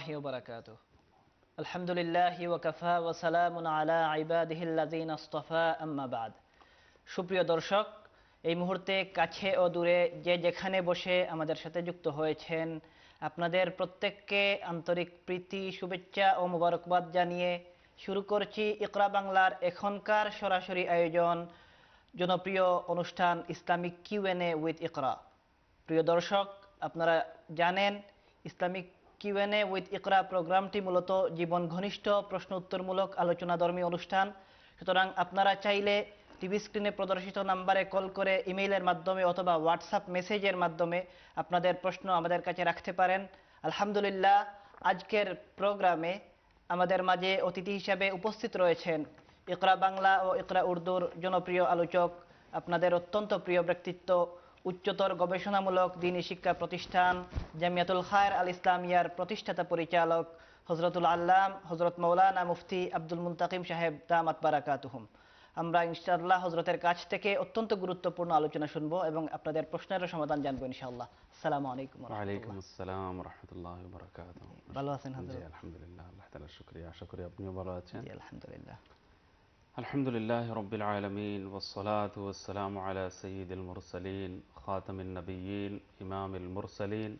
السلام عليكم ورحمة الله وبركاته الحمد لله وكفى وسلام على عباده الذين اصطفى أما بعد সুপ্রিয় দর্শক এই মুহূর্তে কাছে ও দূরে যে যেখানে বসে আমাদের সাথে যুক্ত হয়েছেন আপনাদের প্রত্যেককে আন্তরিক প্রীতি শুভেচ্ছা ও মোবারকবাদ জানিয়ে শুরু করছি ইকরা বাংলার এখনকার সরাসরি আয়োজন জনপ্রিয় অনুষ্ঠান ইসলামিক কিউএনএ উইথ ইকরা প্রিয় দর্শক আপনারা জানেন ইসলামিক কিউএনএ উইথ ইকরা প্রোগ্রামটি মূলত জীবন ঘনিষ্ঠ প্রশ্ন উত্তরমূলক আলোচনা আলোচনাধর্মী অনুষ্ঠান। সুতরাং আপনারা চাইলে টিভি স্ক্রিনে প্রদর্শিত নাম্বারে কল করে ইমেইলের মাধ্যমে অথবা হোয়াটসঅ্যাপ মেসেজের মাধ্যমে আপনাদের প্রশ্ন আমাদের কাছে রাখতে পারেন। আলহামদুলিল্লাহ, আজকের প্রোগ্রামে আমাদের মাঝে অতিথি হিসাবে উপস্থিত রয়েছেন ইকরা বাংলা ও ইকরা উর্দুর জনপ্রিয় আলোচক, আপনাদের অত্যন্ত প্রিয় ব্যক্তিত্ব উচ্চতর গবেষণামূলক দিনী শিক্ষা প্রতিষ্ঠান জামিয়াতুল খায়ের আল ইসলামিয়ার প্রতিষ্ঠাতা পরিচালক হজরতুল আল্লাম হজরত মৌলানা মুফতি আব্দুল মুন্তাকিম সাহেব দামাত বারাকাতুহুম। আমরা ইনশাআল্লাহ হজরতের কাছ থেকে অত্যন্ত গুরুত্বপূর্ণ আলোচনা শুনব এবং আপনাদের প্রশ্নেরও সমাধান জানব ইনশাআল্লাহ। আসসালামু আলাইকুম ওয়ালাইকুম আসসালাম রহমতুল্লাহ ভালো আছেন আলহামদুলিল্লাহ। আল্লাহ তালার শুক্রিয়া। আশা করি আপনিও ভালো আছেন। আলহামদুলিল্লাহ। الحمد لله رب العالمين والصلاة والسلام على سيد المرسلين خاتم النبيين إمام المرسلين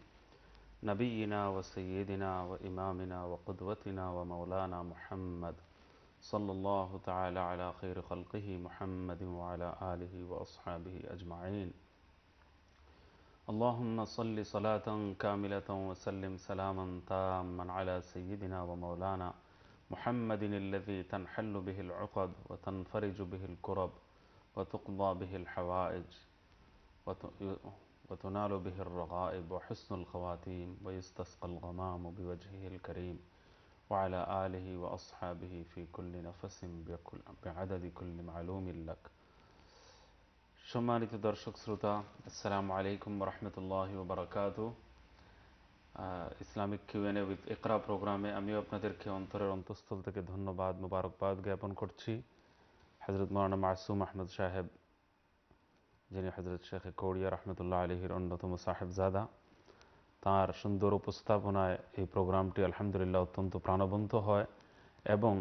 نبينا وسيدنا وإمامنا وقدوتنا ومولانا محمد صلى الله تعالى على خير خلقه محمد وعلى آله وأصحابه أجمعين. اللهم صل صلاة كاملة وسلم سلاما تاما على سيدنا ومولانا محمد الذي تنحل به العقد وتنفرج به الكرب وتقضى به الحوائج وت- وتنال به الرغائب وحسن الخواتيم ويستسقى الغمام بوجهه الكريم وعلى آله وأصحابه في كل نفس بكل- بعدد كل معلوم لك সম্মানিত দর্শক শ্রোতা আসসালামু আলাইকুম রহমতুল্লাহ বারাকাত ইসলামিক কিউএনএ উইথ একরা প্রোগ্রামে আমিও আপনাদেরকে অন্তরের অন্তঃস্থল থেকে ধন্যবাদ মুবারকবাদ জ্ঞাপন করছি। হজরত মৌলানা মাসুম আহমদ সাহেব, যিনি হজরত শেখ কৌড়িয়া রহমতুল্লাহ আলহির অন্যতম সাহেবজাদা, তার সুন্দর উপস্থাপনায় এই প্রোগ্রামটি আলহামদুলিল্লাহ অত্যন্ত প্রাণবন্ত হয় এবং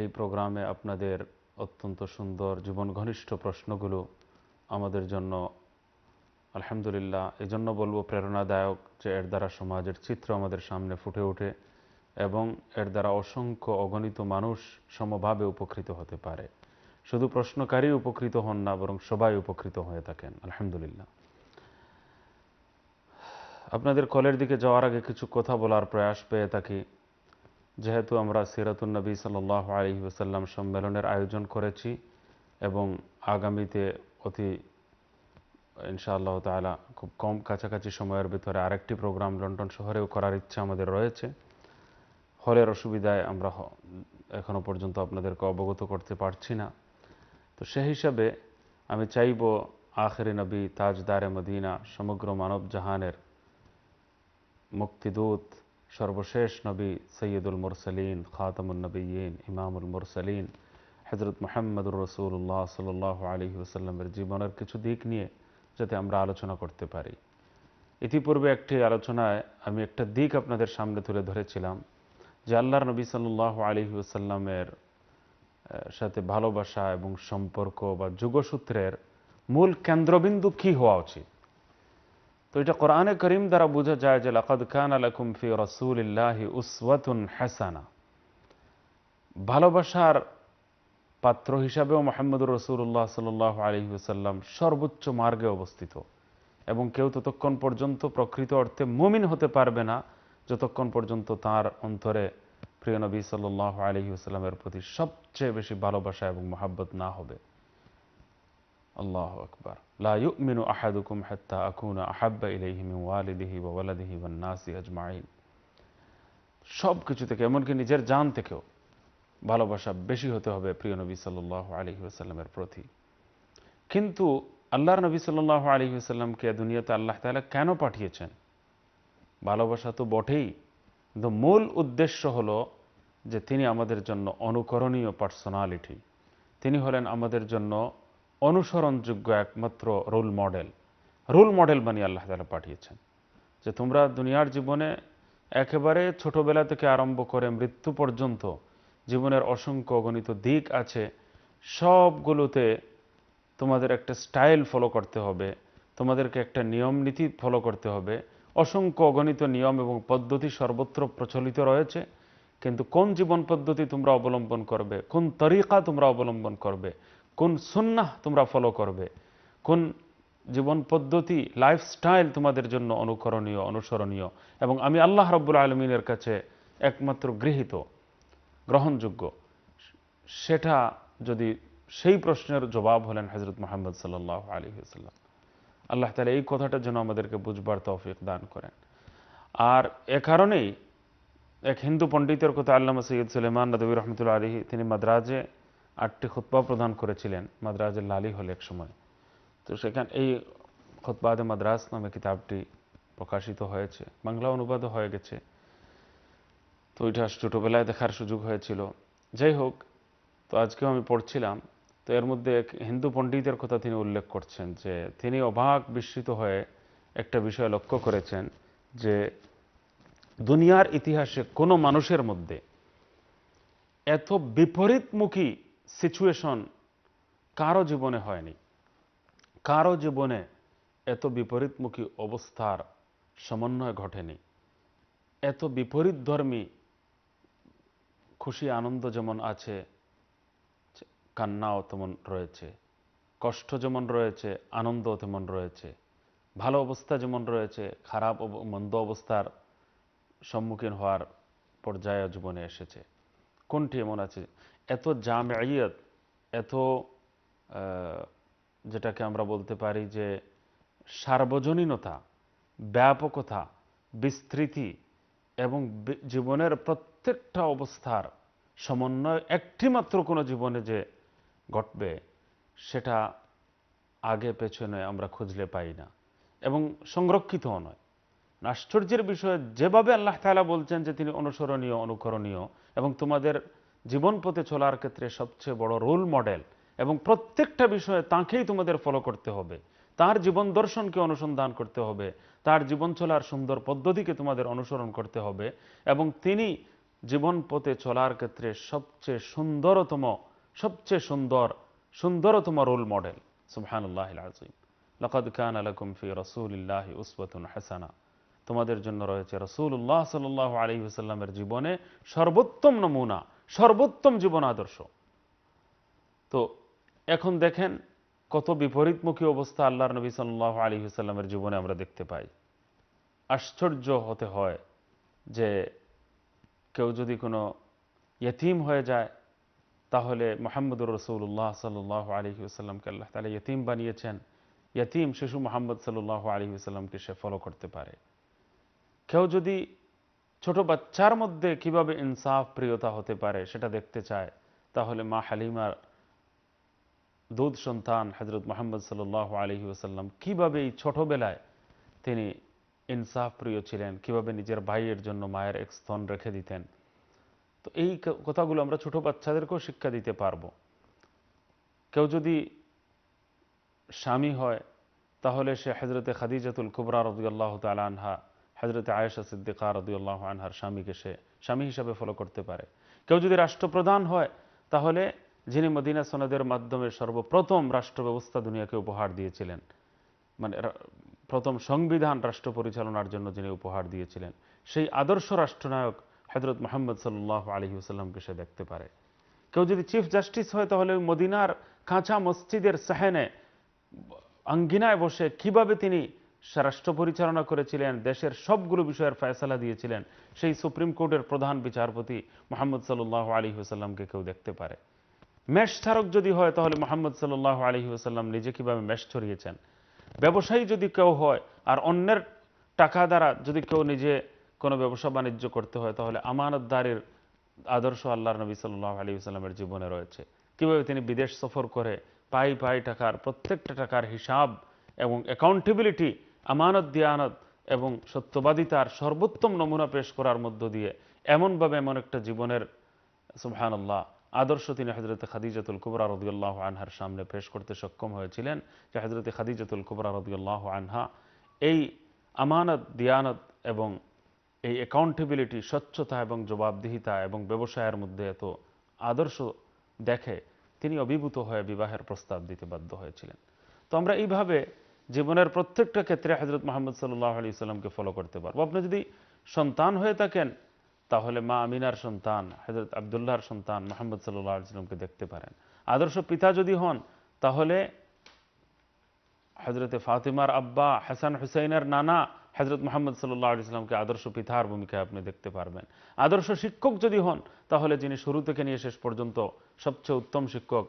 এই প্রোগ্রামে আপনাদের অত্যন্ত সুন্দর জীবন ঘনিষ্ঠ প্রশ্নগুলো আমাদের জন্য আলহামদুলিল্লাহ এই জন্য বলব প্রেরণাদায়ক যে এর দ্বারা সমাজের চিত্র আমাদের সামনে ফুটে ওঠে এবং এর দ্বারা অসংখ্য অগণিত মানুষ সমভাবে উপকৃত হতে পারে। শুধু প্রশ্নকারী উপকৃত হন না, বরং সবাই উপকৃত হয়ে থাকেন। আলহামদুলিল্লাহ। আপনাদের কলের দিকে যাওয়ার আগে কিছু কথা বলার প্রয়াস পেয়ে থাকি। যেহেতু আমরা সিরাতুল নবী সাল্লাহ আলী ওসাল্লাম সম্মেলনের আয়োজন করেছি এবং আগামীতে অতি ইনশাআল্লাহ তালা খুব কম কাছাকাছি সময়ের ভিতরে আরেকটি প্রোগ্রাম লন্ডন শহরেও করার ইচ্ছা আমাদের রয়েছে। হলের অসুবিধায় আমরা হ- এখনও পর্যন্ত আপনাদেরকে অবগত করতে পারছি না। তো সে হিসাবে আমি চাইব আখেরি নবী তাজদারে মদিনা সমগ্র মানব জাহানের মুক্তিদূত, সর্বশেষ নবী সৈয়দুল মুরসলিন খাতামুল নবীন ইমামুল মুরসলিন হজরত মোহাম্মদুর রসুল্লাহ সাল আলী ওসাল্লামের জীবনের কিছু দিক নিয়ে যাতে আমরা আলোচনা করতে পারি। ইতিপূর্বে একটি আলোচনায় আমি একটা দিক আপনাদের সামনে তুলে ধরেছিলাম যে আল্লাহর নবী সাল্লাহ আলী ওসাল্লামের সাথে ভালোবাসা এবং সম্পর্ক বা যুগসূত্রের মূল কেন্দ্রবিন্দু কি হওয়া উচিত? তো এটা কোরআনে করিম দ্বারা বোঝা যায় যে লাকাদ খান আলাকুম ফি রসুলিল্লাহি উসওয়াতুন হাসানা। ভালোবাসার পাত্র হিসাবেও মোহাম্মদুর রসুল্লাহ সাল্লাহ আলী সাল্লাম সর্বোচ্চ মার্গে অবস্থিত। এবং কেউ ততক্ষণ পর্যন্ত প্রকৃত অর্থে মুমিন হতে পারবে না, যতক্ষণ পর্যন্ত তার অন্তরে প্রিয় নবী সাল্লাহ আলী সাল্লামের প্রতি সবচেয়ে বেশি ভালোবাসা এবং মোহাব্বত না হবে। আল্লাহ আকবার। লা আহাদুকুম হাত্তা আকুনা আহাব্বা ইলাইহি ওয়ালিদিহি ওয়া ওয়ালাদিহি ওয়ান নাসি আজমাইন। সব কিছু থেকে এমনকি নিজের জান থেকেও ভালোবাসা বেশি হতে হবে প্রিয় নবী সাল্লাহ আলী প্রতি। কিন্তু আল্লাহর নবী সাল্লাহ আলী দুনিয়াতে আল্লাহ তালা কেন পাঠিয়েছেন? ভালোবাসা তো বটেই, কিন্তু মূল উদ্দেশ্য হলো যে তিনি আমাদের জন্য অনুকরণীয় পার্সোনালিটি তিনি হলেন আমাদের জন্য অনুসরণযোগ্য একমাত্র রোল মডেল রোল মডেল বানিয়ে আল্লাহ তালা পাঠিয়েছেন। যে তোমরা দুনিয়ার জীবনে একেবারে ছোটবেলা থেকে আরম্ভ করে মৃত্যু পর্যন্ত জীবনের অসংখ্য অগণিত দিক আছে, সবগুলোতে তোমাদের একটা স্টাইল ফলো করতে হবে, তোমাদেরকে একটা নিয়ম নীতি ফলো করতে হবে। অসংখ্য অগণিত নিয়ম এবং পদ্ধতি সর্বত্র প্রচলিত রয়েছে, কিন্তু কোন জীবন পদ্ধতি তোমরা অবলম্বন করবে, কোন তরিকা তোমরা অবলম্বন করবে, কোন সুন্নাহ তোমরা ফলো করবে, কোন জীবন পদ্ধতি লাইফস্টাইল তোমাদের জন্য অনুকরণীয়, অনুসরণীয়। এবং আমি আল্লাহ রব্বুল আলমিনের কাছে একমাত্র গৃহীত। গ্রহণযোগ্য। সেটা যদি সেই প্রশ্নের জবাব হলেন হজরত মোহাম্মদ সাল্লাহ আলী সাল্লাম আল্লাহ তালা এই কথাটা যেন আমাদেরকে বুঝবার তৌফিক দান করেন। আর এ কারণেই এক হিন্দু পণ্ডিতের কথা আল্লামা সৈয়দ সুলেমান নদী রহমতুল্লা আলী তিনি মাদ্রাজে আটটি খুতবা প্রদান করেছিলেন। মাদ্রাজের লালি হল এক সময়। তো সেখানে এই খতবাদে মাদ্রাস নামে কিতাবটি প্রকাশিত হয়েছে। বাংলা অনুবাদও হয়ে গেছে। তো ওইটা ছোটোবেলায় দেখার সুযোগ হয়েছিল। যাই হোক, তো আজকেও আমি পড়ছিলাম, তো এর মধ্যে এক হিন্দু পণ্ডিতের কথা তিনি উল্লেখ করছেন যে তিনি অবাক বিস্মিত হয়ে একটা বিষয় লক্ষ্য করেছেন যে দুনিয়ার ইতিহাসে কোনো মানুষের মধ্যে এত বিপরীতমুখী সিচুয়েশন কারও জীবনে হয়নি। কারও জীবনে এত বিপরীতমুখী অবস্থার সমন্বয় ঘটেনি। এত বিপরীত ধর্মী খুশি, আনন্দ যেমন আছে কান্নাও তেমন রয়েছে। কষ্ট যেমন রয়েছে আনন্দ তেমন রয়েছে। ভালো অবস্থা যেমন রয়েছে, খারাপ মন্দ অবস্থার সম্মুখীন হওয়ার পর্যায়ে জীবনে এসেছে। কোনটি এমন আছে? এত জামিয়ত এত যেটাকে আমরা বলতে পারি যে সার্বজনীনতা, ব্যাপকতা, বিস্তৃতি এবং জীবনের প্রত্যেকটা অবস্থার সমন্বয় একটিমাত্র কোনো জীবনে যে ঘটবে, সেটা আগে পেছনে আমরা খুঁজলে পাই না এবং সংরক্ষিতও নয়। আশ্চর্যের বিষয়ে, যেভাবে আল্লাহ তালা বলছেন যে তিনি অনুসরণীয়, অনুকরণীয় এবং তোমাদের জীবন পথে চলার ক্ষেত্রে সবচেয়ে বড় রোল মডেল এবং প্রত্যেকটা বিষয়ে তাঁকেই তোমাদের ফলো করতে হবে। তার জীবন দর্শনকে অনুসন্ধান করতে হবে, তার জীবন চলার সুন্দর পদ্ধতিকে তোমাদের অনুসরণ করতে হবে এবং তিনি জীবন পথে চলার ক্ষেত্রে সবচেয়ে সুন্দরতম, সবচেয়ে সুন্দর, সুন্দরতম রোল মডেল খান হাসানা। তোমাদের জন্য রয়েছে রসুল্লাহ সাল আলী জীবনে সর্বোত্তম নমুনা, সর্বোত্তম জীবন আদর্শ। তো এখন দেখেন কত বিপরীতমুখী অবস্থা আল্লাহর নবী সাল্লাহ আলী হুসাল্লামের জীবনে আমরা দেখতে পাই। আশ্চর্য হতে হয় যে কেউ যদি কোনো ইয়তিম হয়ে যায়, তাহলে মোহাম্মদুর রসুল্লাহ সাল্লাহ আলী হুসাল্লামকে আল্লাহ তালা ইয়তিম বানিয়েছেন। ইয়তিম শিশু মোহাম্মদ সাল্লাহ আলী হুসাল্লামকে সে ফলো করতে পারে। কেউ যদি ছোট বাচ্চার মধ্যে কীভাবে ইনসাফ, প্রিয়তা হতে পারে সেটা দেখতে চায়, তাহলে মা হালিমার দুধ সন্তান হজরত মোহাম্মদ সাল আলহি ওসাল্লাম কীভাবে এই ছোটবেলায় তিনি ইনসাফ প্রিয় ছিলেন, কীভাবে নিজের ভাইয়ের জন্য মায়ের এক স্তন রেখে দিতেন। তো এই কথাগুলো আমরা ছোট বাচ্চাদেরকেও শিক্ষা দিতে পারব। কেউ যদি স্বামী হয়, তাহলে সে হজরতে খাদিজাতুল কুবরা রদিয়াল্লাহ তালানহা হজরত আয়েশা সিদ্দিকা রদিউল্লাহ আনহার স্বামীকে সে, স্বামী হিসাবে ফলো করতে পারে। কেউ যদি রাষ্ট্রপ্রধান হয়, তাহলে যিনি মদিনা সনদের মাধ্যমে সর্বপ্রথম রাষ্ট্র ব্যবস্থা দুনিয়াকে উপহার দিয়েছিলেন। মানে প্রথম সংবিধান রাষ্ট্র পরিচালনার জন্য যিনি উপহার দিয়েছিলেন, সেই আদর্শ রাষ্ট্রনায়ক হজরত মোহাম্মদ সাল্লাহ আলহি সাল্লামকে সে দেখতে পারে। কেউ যদি চিফ জাস্টিস হয়, তাহলে মদিনার কাঁচা মসজিদের সাহেনে আঙ্গিনায় বসে কীভাবে তিনি রাষ্ট্র পরিচালনা করেছিলেন, দেশের সবগুলো বিষয়ের ফয়সলা দিয়েছিলেন, সেই সুপ্রিম কোর্টের প্রধান বিচারপতি মোহাম্মদ সাল্লাহ আলী হুসাল্লামকে কেউ দেখতে পারে। মেষ ধারক যদি হয়, তাহলে মোহাম্মদ সাল্লাহ আলী হুসাল্লাম নিজে কীভাবে মেষ ছড়িয়েছেন? ব্যবসায়ী যদি কেউ হয় আর অন্যের টাকা দ্বারা যদি কেউ নিজে কোনো ব্যবসা বাণিজ্য করতে হয়, তাহলে আমানতদারির আদর্শ আল্লাহ নবী সাল্লাহ আলী সাল্লামের জীবনে রয়েছে। কীভাবে তিনি বিদেশ সফর করে পাই পাই টাকার, প্রত্যেকটা টাকার হিসাব এবং অ্যাকাউন্টেবিলিটি আমানত দিয়ানত এবং সত্যবাদিতার সর্বোত্তম নমুনা পেশ করার মধ্য দিয়ে এমনভাবে এমন একটা জীবনের, সুবহানাল্লাহ আদর্শ তিনি হজরত খাদিজাতুল কুবরা রদিউল্লাহ আনহার সামনে পেশ করতে সক্ষম হয়েছিলেন যে হজরত খাদিজাতুল কুবরা রদিউল্লাহ আনহা এই আমানত, দিয়ানত এবং এই অ্যাকাউন্টেবিলিটি স্বচ্ছতা এবং জবাবদিহিতা এবং ব্যবসায়ের মধ্যে এত আদর্শ দেখে তিনি অভিভূত হয়ে বিবাহের প্রস্তাব দিতে বাধ্য হয়েছিলেন। তো আমরা এইভাবে জীবনের প্রত্যেকটা ক্ষেত্রে হজরত মোহাম্মদ সাল্লাহ আলি সাল্লামকে ফলো করতে পারব। আপনি যদি সন্তান হয়ে থাকেন তাহলে মা আমিনার সন্তান হজরত আবদুল্লাহর সন্তান মোহাম্মদ সাল্লাহ আলি সাল্লামকে দেখতে পারেন। আদর্শ পিতা যদি হন, তাহলে হজরতে ফাতিমার আব্বা, হাসান হুসাইনের নানা হজরত মোহাম্মদ সাল্লাহ ইসলামকে আদর্শ পিতার ভূমিকায় আপনি দেখতে পারবেন। আদর্শ শিক্ষক যদি হন, তাহলে যিনি শুরু থেকে নিয়ে শেষ পর্যন্ত সবচেয়ে উত্তম শিক্ষক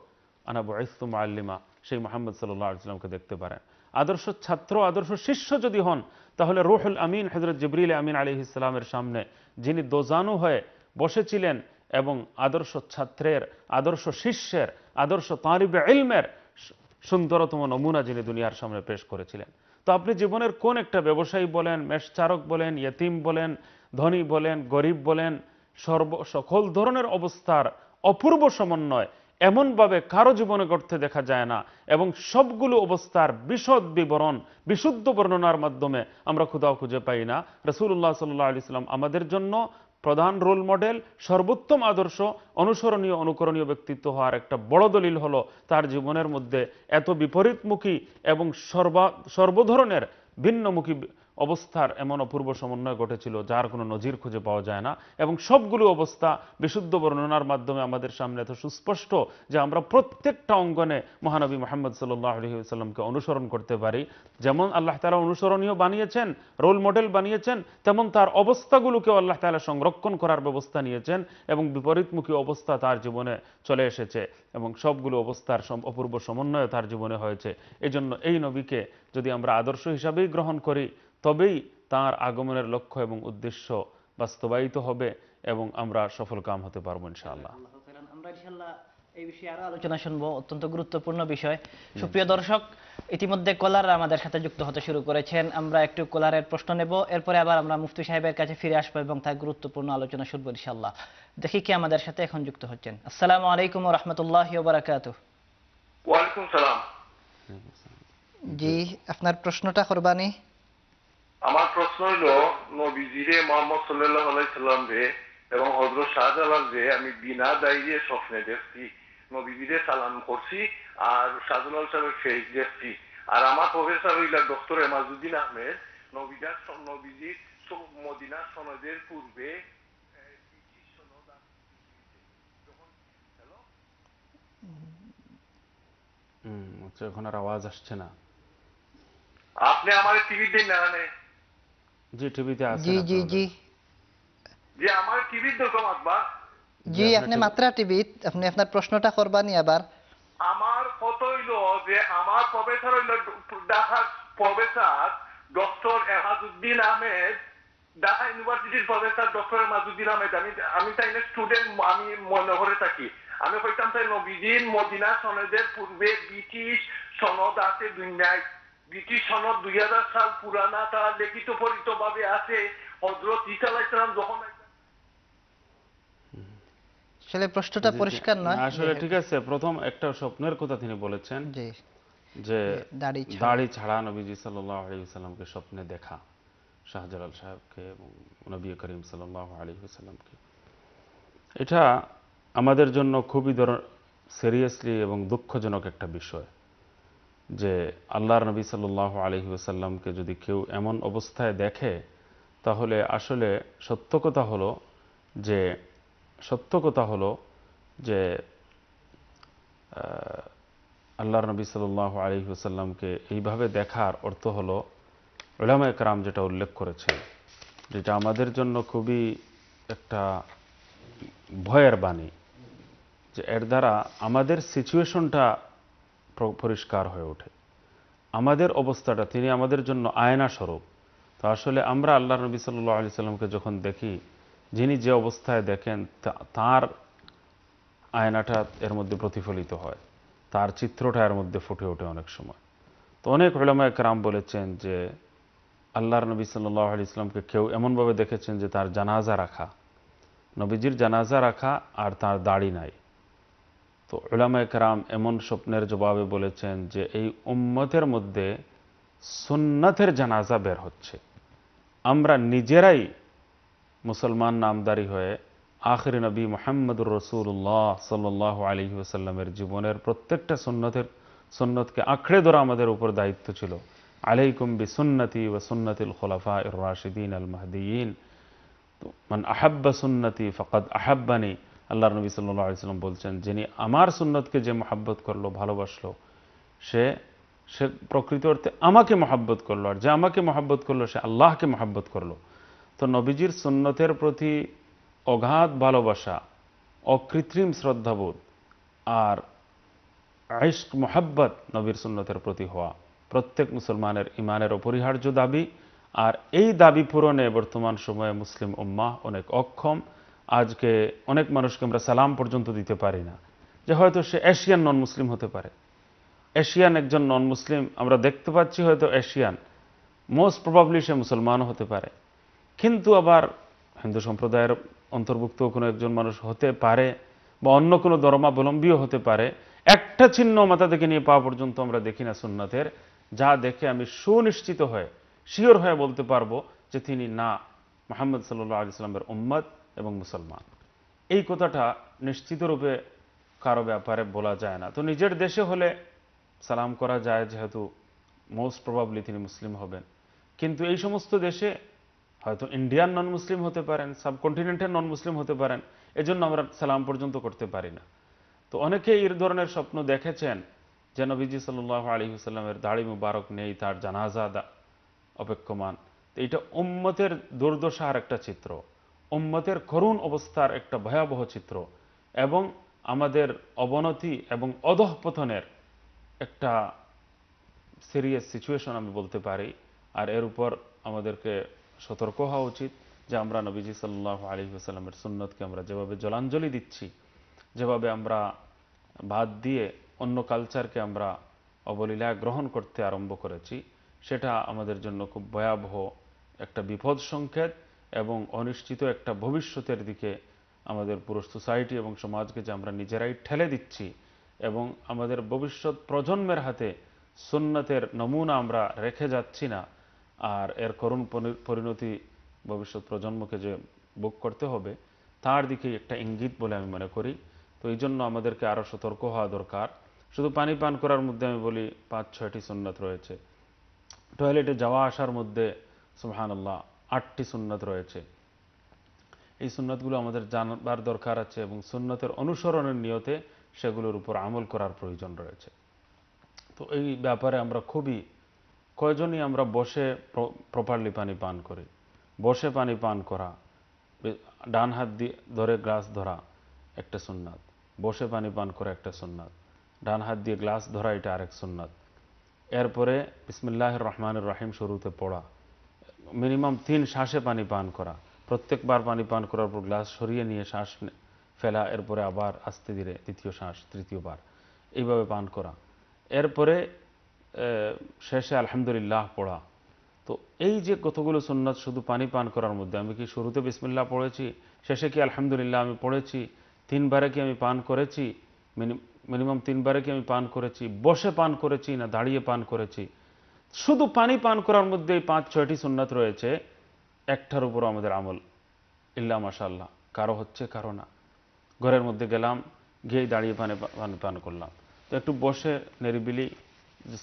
আনাবু ইস্তুম আল্লিমা সেই মোহাম্মদ সাল্লাহ ইসলামকে দেখতে পারেন। আদর্শ ছাত্র, আদর্শ শিষ্য যদি হন, তাহলে রুহুল আমিন হজরত জিবরিল আমিন আলী ইসলামের সামনে যিনি দোজানু হয়ে বসেছিলেন এবং আদর্শ ছাত্রের, আদর্শ শিষ্যের, আদর্শ তাঁরিবে ইলমের সুন্দরতম নমুনা যিনি দুনিয়ার সামনে পেশ করেছিলেন। তো আপনি জীবনের কোন একটা ব্যবসায়ী বলেন, মেষচারক বলেন, ইয়েতিম বলেন, ধনী বলেন, গরিব বলেন সর্ব সকল ধরনের অবস্থার অপূর্ব সমন্বয় এমনভাবে কারও জীবনে ঘটতে দেখা যায় না এবং সবগুলো অবস্থার বিশদ বিবরণ, বিশুদ্ধ বর্ণনার মাধ্যমে আমরা খুদাও খুঁজে পাই না। রসুল্লাহ সাল্লাহ আলি সাল্লাম আমাদের জন্য প্রধান রোল মডেল, সর্বোত্তম আদর্শ, অনুসরণীয়, অনুকরণীয় ব্যক্তিত্ব হওয়ার একটা বড় দলিল হলো তার জীবনের মধ্যে এত বিপরীতমুখী এবং সর্বা, সর্বধরনের ভিন্নমুখী অবস্থার এমন অপূর্ব সমন্বয় ঘটেছিল যার কোনো নজির খুঁজে পাওয়া যায় না। এবং সবগুলো অবস্থা বিশুদ্ধ বর্ণনার মাধ্যমে আমাদের সামনে এত সুস্পষ্ট যে আমরা প্রত্যেকটা অঙ্গনে মহানবী মোহাম্মদ সাল্লাহ আলহিসাল্লামকে অনুসরণ করতে পারি। যেমন আল্লাহ তালা অনুসরণীয় বানিয়েছেন, রোল মডেল বানিয়েছেন, তেমন তার অবস্থাগুলোকেও আল্লাহ তালা সংরক্ষণ করার ব্যবস্থা নিয়েছেন এবং বিপরীতমুখী অবস্থা তার জীবনে চলে এসেছে এবং সবগুলো অবস্থার অপূর্ব সমন্বয় তার জীবনে হয়েছে। এজন্য এই নবীকে যদি আমরা আদর্শ হিসাবেই গ্রহণ করি তবেই তার আগমনের লক্ষ্য এবং উদ্দেশ্য বাস্তবায়িত হবে এবং আমরা সফল কাম হতে পারব ইনশাআল্লাহ। আমরা ইনশাআল্লাহ এই বিষয়ে আরও আলোচনা শুনব। অত্যন্ত গুরুত্বপূর্ণ বিষয়। সুপ্রিয় দর্শক ইতিমধ্যে কলার আমাদের সাথে যুক্ত হতে শুরু করেছেন। আমরা একটু কলারের প্রশ্ন নেব। এরপরে আবার আমরা মুফতি সাহেবের কাছে ফিরে আসব এবং তার গুরুত্বপূর্ণ আলোচনা শুনব ইনশাআল্লাহ। দেখি কি আমাদের সাথে এখন যুক্ত হচ্ছেন। আসসালামু আলাইকুম রহমতুল্লাহ বারাকাতু ওয়ালাইকুম সালাম। জি আপনার প্রশ্নটা করবানি। আমার প্রশ্ন হলো নবীজিরে মোহাম্মদ সাল্লাহ আলাইসাল্লাম রে এবং হজরত শাহজালাল রে আমি বিনা দায়ী স্বপ্নে দেখছি। নবীজিরে সালাম করছি আর শাহজালাল সাহেবের ফেস দেখছি। আর আমার প্রফেসর হইলা ডক্টর এমাজুদ্দিন আহমেদ। নবীদার নবীজি মদিনা সনদের পূর্বে হুম আচ্ছা এখন আর আওয়াজ আসছে না। আপনি আমার টিভি দিন না জি টিভিতে আছে জি জি জি। যে আমার টিভির দোকান আকবার জি আপনি মাত্রা টিভি আপনি আপনার প্রশ্নটা করবানি আবার। আমার কত হইল যে আমার প্রফেসর হইল ঢাকার প্রফেসর ডক্টর এহাজুদ্দিন আহমেদ ঢাকা ইউনিভার্সিটির প্রফেসর ডক্টর এহাজুদ্দিন আহমেদ। আমি আমি তাই স্টুডেন্ট আমি মনে করে থাকি। আমি কইতাম তাই নবীদিন মদিনা সনদের পূর্বে ব্রিটিশ সনদ আছে দুনিয়ায়। ব্রিটিশ সনদ দুই হাজার সাল পুরানা তা লিখিত পরিত ভাবে আছে। হজরত ইসা আলাইসালাম যখন আসলে প্রশ্নটা। পরিষ্কার নয়। আসলে ঠিক আছে প্রথম একটা স্বপ্নের কথা তিনি বলেছেন জি। যে দাড়ি ছাড়া। নবীজি সাল্লাহ আলহিসাল্লামকে স্বপ্নে দেখা। শাহজালাল সাহেবকে এবং নবী করিম সাল্লাহ আলী সাল্লামকে এটা আমাদের জন্য খুবই ধর সিরিয়াসলি এবং দুঃখজনক একটা বিষয়। যে আল্লাহর নবী সাল্লাহ আলহি সাল্লামকে যদি কেউ এমন অবস্থায় দেখে, তাহলে আসলে সত্য কথা হলো যে সত্য কথা হলো যে আল্লাহর নবী সাল্লাহ আলী সাল্লামকে এইভাবে দেখার অর্থ হলো ওলামা একরাম যেটা উল্লেখ করেছেন, যেটা আমাদের জন্য খুবই একটা ভয়ের বাণী, যে এর দ্বারা আমাদের সিচুয়েশনটা পরিষ্কার হয়ে ওঠে। আমাদের অবস্থাটা, তিনি আমাদের জন্য আয়না স্বরূপ তো আসলে আমরা আল্লাহ নবী সাল্লাহ আলি সাল্লামকে যখন দেখি, যিনি যে অবস্থায় দেখেন তার আয়নাটা এর মধ্যে প্রতিফলিত হয়। তার চিত্রটা এর মধ্যে ফুটে ওঠে অনেক সময়। তো অনেক ওলামা একরাম বলেছেন যে, আল্লাহর নবী সাল্লাহ আলি ইসলামকে কেউ এমনভাবে দেখেছেন যে তার জানাজা রাখা। নবীজির জানাজা রাখা আর তার দাড়ি নাই। তো ওলামা একরাম এমন স্বপ্নের জবাবে বলেছেন যে এই উম্মতের মধ্যে সুন্নতের জানাজা বের হচ্ছে। আমরা নিজেরাই মুসলমান নামদারি হয়ে আখির নবী মোহাম্মদুর রসুল্লাহ সাল্লাহ আলী ওসাল্লামের জীবনের প্রত্যেকটা সুন্নতের, সুন্নতকে আঁকড়ে ধরা আমাদের উপর দায়িত্ব ছিল। আলাইকুম বি সুন্নতি ও সুন্নতিল খোলাফা ইর রাশিদিন আল মাহদিন মান আহাব্বা সুন্নতি ফকাদ আহাব্বানি আল্লাহ নবী সাল্লাহ আলিয়াল্লাম বলছেন, যিনি আমার সুন্নতকে যে মহাব্বত করল, ভালোবাসলো, সে সে প্রকৃত অর্থে আমাকে মহাব্বত করল, আর যে আমাকে মহাব্বত করল, সে আল্লাহকে মহাব্বত করল। তো নবীজির সুন্নতের প্রতি অগাধ ভালোবাসা, অকৃত্রিম শ্রদ্ধাবোধ, আর আইস্ক মোহাব্বত নবীর সুন্নতের প্রতি হওয়া প্রত্যেক মুসলমানের ইমানের অপরিহার্য দাবি। আর এই দাবি পূরণে বর্তমান সময়ে মুসলিম উম্মাহ অনেক অক্ষম। আজকে অনেক মানুষকে আমরা সালাম পর্যন্ত দিতে পারি না। যে হয়তো সে এশিয়ান নন মুসলিম হতে পারে। এশিয়ান একজন নন মুসলিম আমরা দেখতে পাচ্ছি হয়তো এশিয়ান। মোস্ট প্রবাবলি সে মুসলমানও হতে পারে। কিন্তু আবার হিন্দু সম্প্রদায়ের অন্তর্ভুক্ত কোনো একজন মানুষ হতে পারে বা অন্য কোনো ধর্মাবলম্বীও হতে পারে। একটা চিহ্ন মাথা থেকে নিয়ে পাওয়া পর্যন্ত আমরা দেখি না সুন্নাতের। যা দেখে আমি সুনিশ্চিত হয়ে, শিওর হয়ে বলতে পারব যে তিনি না, মোহাম্মদ সাল্লাহ আলি সাল্লামের উম্মদ এবং মুসলমান। এই কথাটা নিশ্চিত রূপে কারও ব্যাপারে বলা যায় না। তো নিজের দেশে হলে সালাম করা যায় যেহেতু মোস্ট প্রবাবলি তিনি মুসলিম হবেন। কিন্তু এই সমস্ত দেশে হয়তো ইন্ডিয়ান নন মুসলিম হতে পারেন সাবকন্টিনেন্টের নন মুসলিম হতে পারেন, এজন্য আমরা সালাম পর্যন্ত করতে পারি না। তো অনেকে এই ধরনের স্বপ্ন দেখেছেন যে নবীজি সাল্লাহ আলী হুসাল্লামের দাড়ি মুবারক নেই, তার জানাজা অপেক্ষমান। তো এটা উম্মতের দুর্দশার একটা চিত্র। উম্মতের করুণ অবস্থার একটা ভয়াবহ চিত্র এবং আমাদের অবনতি এবং অধঃপতনের একটা সিরিয়াস সিচুয়েশন আমি বলতে পারি। আর এর উপর আমাদেরকে সতর্ক হওয়া উচিত যে আমরা নবীজি সাল্লাহ আলী সুন্নতকে আমরা যেভাবে জলাঞ্জলি দিচ্ছি, যেভাবে আমরা বাদ দিয়ে অন্য কালচারকে আমরা অবলীলায় গ্রহণ করতে আরম্ভ করেছি, সেটা আমাদের জন্য খুব ভয়াবহ একটা বিপদ সংকেত। এবং অনিশ্চিত একটা ভবিষ্যতের দিকে আমাদের পুরো সোসাইটি এবং সমাজকে যে আমরা নিজেরাই ঠেলে দিচ্ছি এবং আমাদের ভবিষ্যৎ প্রজন্মের হাতে সুন্নতের নমুনা আমরা রেখে যাচ্ছি না, আর এর করুণ পরিণতি ভবিষ্যৎ প্রজন্মকে যে বুক করতে হবে, তার দিকে একটা ইঙ্গিত বলে আমি মনে করি। তো এই জন্য আমাদেরকে আরও সতর্ক হওয়া দরকার। শুধু পানি পান করার মধ্যে আমি বলি পাঁচ ছয়টি সুন্নত রয়েছে। টয়লেটে যাওয়া আসার মধ্যে সুহানাল্লাহ আটটি সুন্নত রয়েছে। এই সুন্নতগুলো আমাদের জানবার দরকার আছে এবং সুন্নতের অনুসরণের নিয়তে সেগুলোর উপর আমল করার প্রয়োজন রয়েছে। তো এই ব্যাপারে আমরা খুবই, কয়জনই আমরা বসে প্রপারলি পানি পান করি। বসে পানি পান করা ডান হাত দিয়ে ধরে গ্লাস ধরা একটা সুন্নাত। বসে পানি পান করা একটা সুন্নাত। ডান হাত দিয়ে গ্লাস ধরা এটা আরেক সুন্নাত। এরপরে বিসমিল্লাহ রহমানুর রাহিম শুরুতে পড়া। মিনিমাম তিন শ্বাসে পানি পান করা। প্রত্যেকবার পানি পান করার পর গ্লাস সরিয়ে নিয়ে শ্বাস ফেলা, এরপরে আবার আস্তে ধীরে দ্বিতীয় শ্বাস, তৃতীয়বার। এইভাবে পান করা। এরপরে শেষে আলহামদুলিল্লাহ পড়া। তো এই যে কতগুলো সুন্নত শুধু পানি পান করার মধ্যে, আমি কি শুরুতে বিসমিল্লাহ পড়েছি, শেষে কি আলহামদুলিল্লাহ আমি পড়েছি, তিনবারে কি আমি পান করেছি মিনিমাম তিনবারে কি আমি পান করেছি, বসে পান করেছি না দাঁড়িয়ে পান করেছি শুধু পানি পান করার মধ্যে পাঁচ, ছয়টি সুন্নাত রয়েছে, একটার উপর আমাদের আমল। ইল্লা মাসাল্লাহ কারও হচ্ছে, কারও না। ঘরের মধ্যে গেলাম গিয়ে দাঁড়িয়ে পানি পানি, পান করলাম। তো একটু বসে নিরিবিলি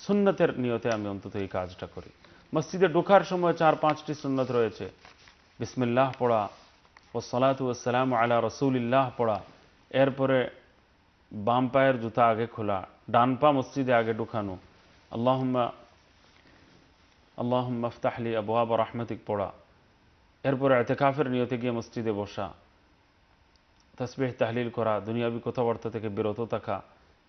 সুন্নতের নিয়তে আমি অন্তত এই কাজটা করি। মসজিদে ঢোকার সময় চার, পাঁচটি সুন্নত রয়েছে। বিসমিল্লাহ পড়া ও সলাতু সালাম আলা রসুলিল্লাহ পড়া, এরপরে বাম পায়ের জুতা আগে খোলা, ডান পা মসজিদে আগে ঢুকানো। আল্লাহম্মা আল্লাহম্মা ফতাহলি আবু আবা রহমতিক পড়া। এরপরে এতেকাফের নিয়তে গিয়ে মসজিদে বসা। তসবিহ তাহলিল করা, দুনিয়াবি কথাবার্তা থেকে বিরত থাকা।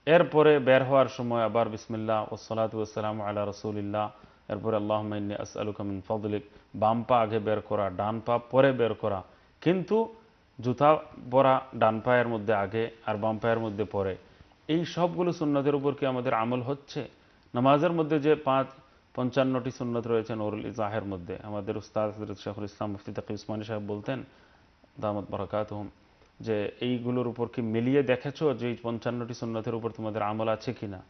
এরপরে বের হওয়ার সময় আবার বিসমিল্লা ও সালাত ওসালাম আল্লাহ রসুলিল্লাহ। এরপরে আল্লাহ আসআলুকামিন ফদলিক। বাম পা আগে বের করা, ডান পা পরে বের করা। কিন্তু জুতা পরা ডান পায়ের মধ্যে আগে আর বাম পায়ের মধ্যে পরে। এই সবগুলো সুন্নতের উপর কি আমাদের আমল হচ্ছে? নামাজের মধ্যে যে পাঁচ পঞ্চান্নটি সুন্নত রয়েছে নুরুল ইজাহের মধ্যে। আমাদের উস্তাদ হজরত শেখুল ইসলাম মুফতি তাকি উসমানী সাহেব বলতেন, দামত বরকাত হুম যে এইগুলোর উপর কি মিলিয়ে দেখেছ যে এই পঞ্চান্নটি সুন্নতের উপর তোমাদের আমল আছে কিনা?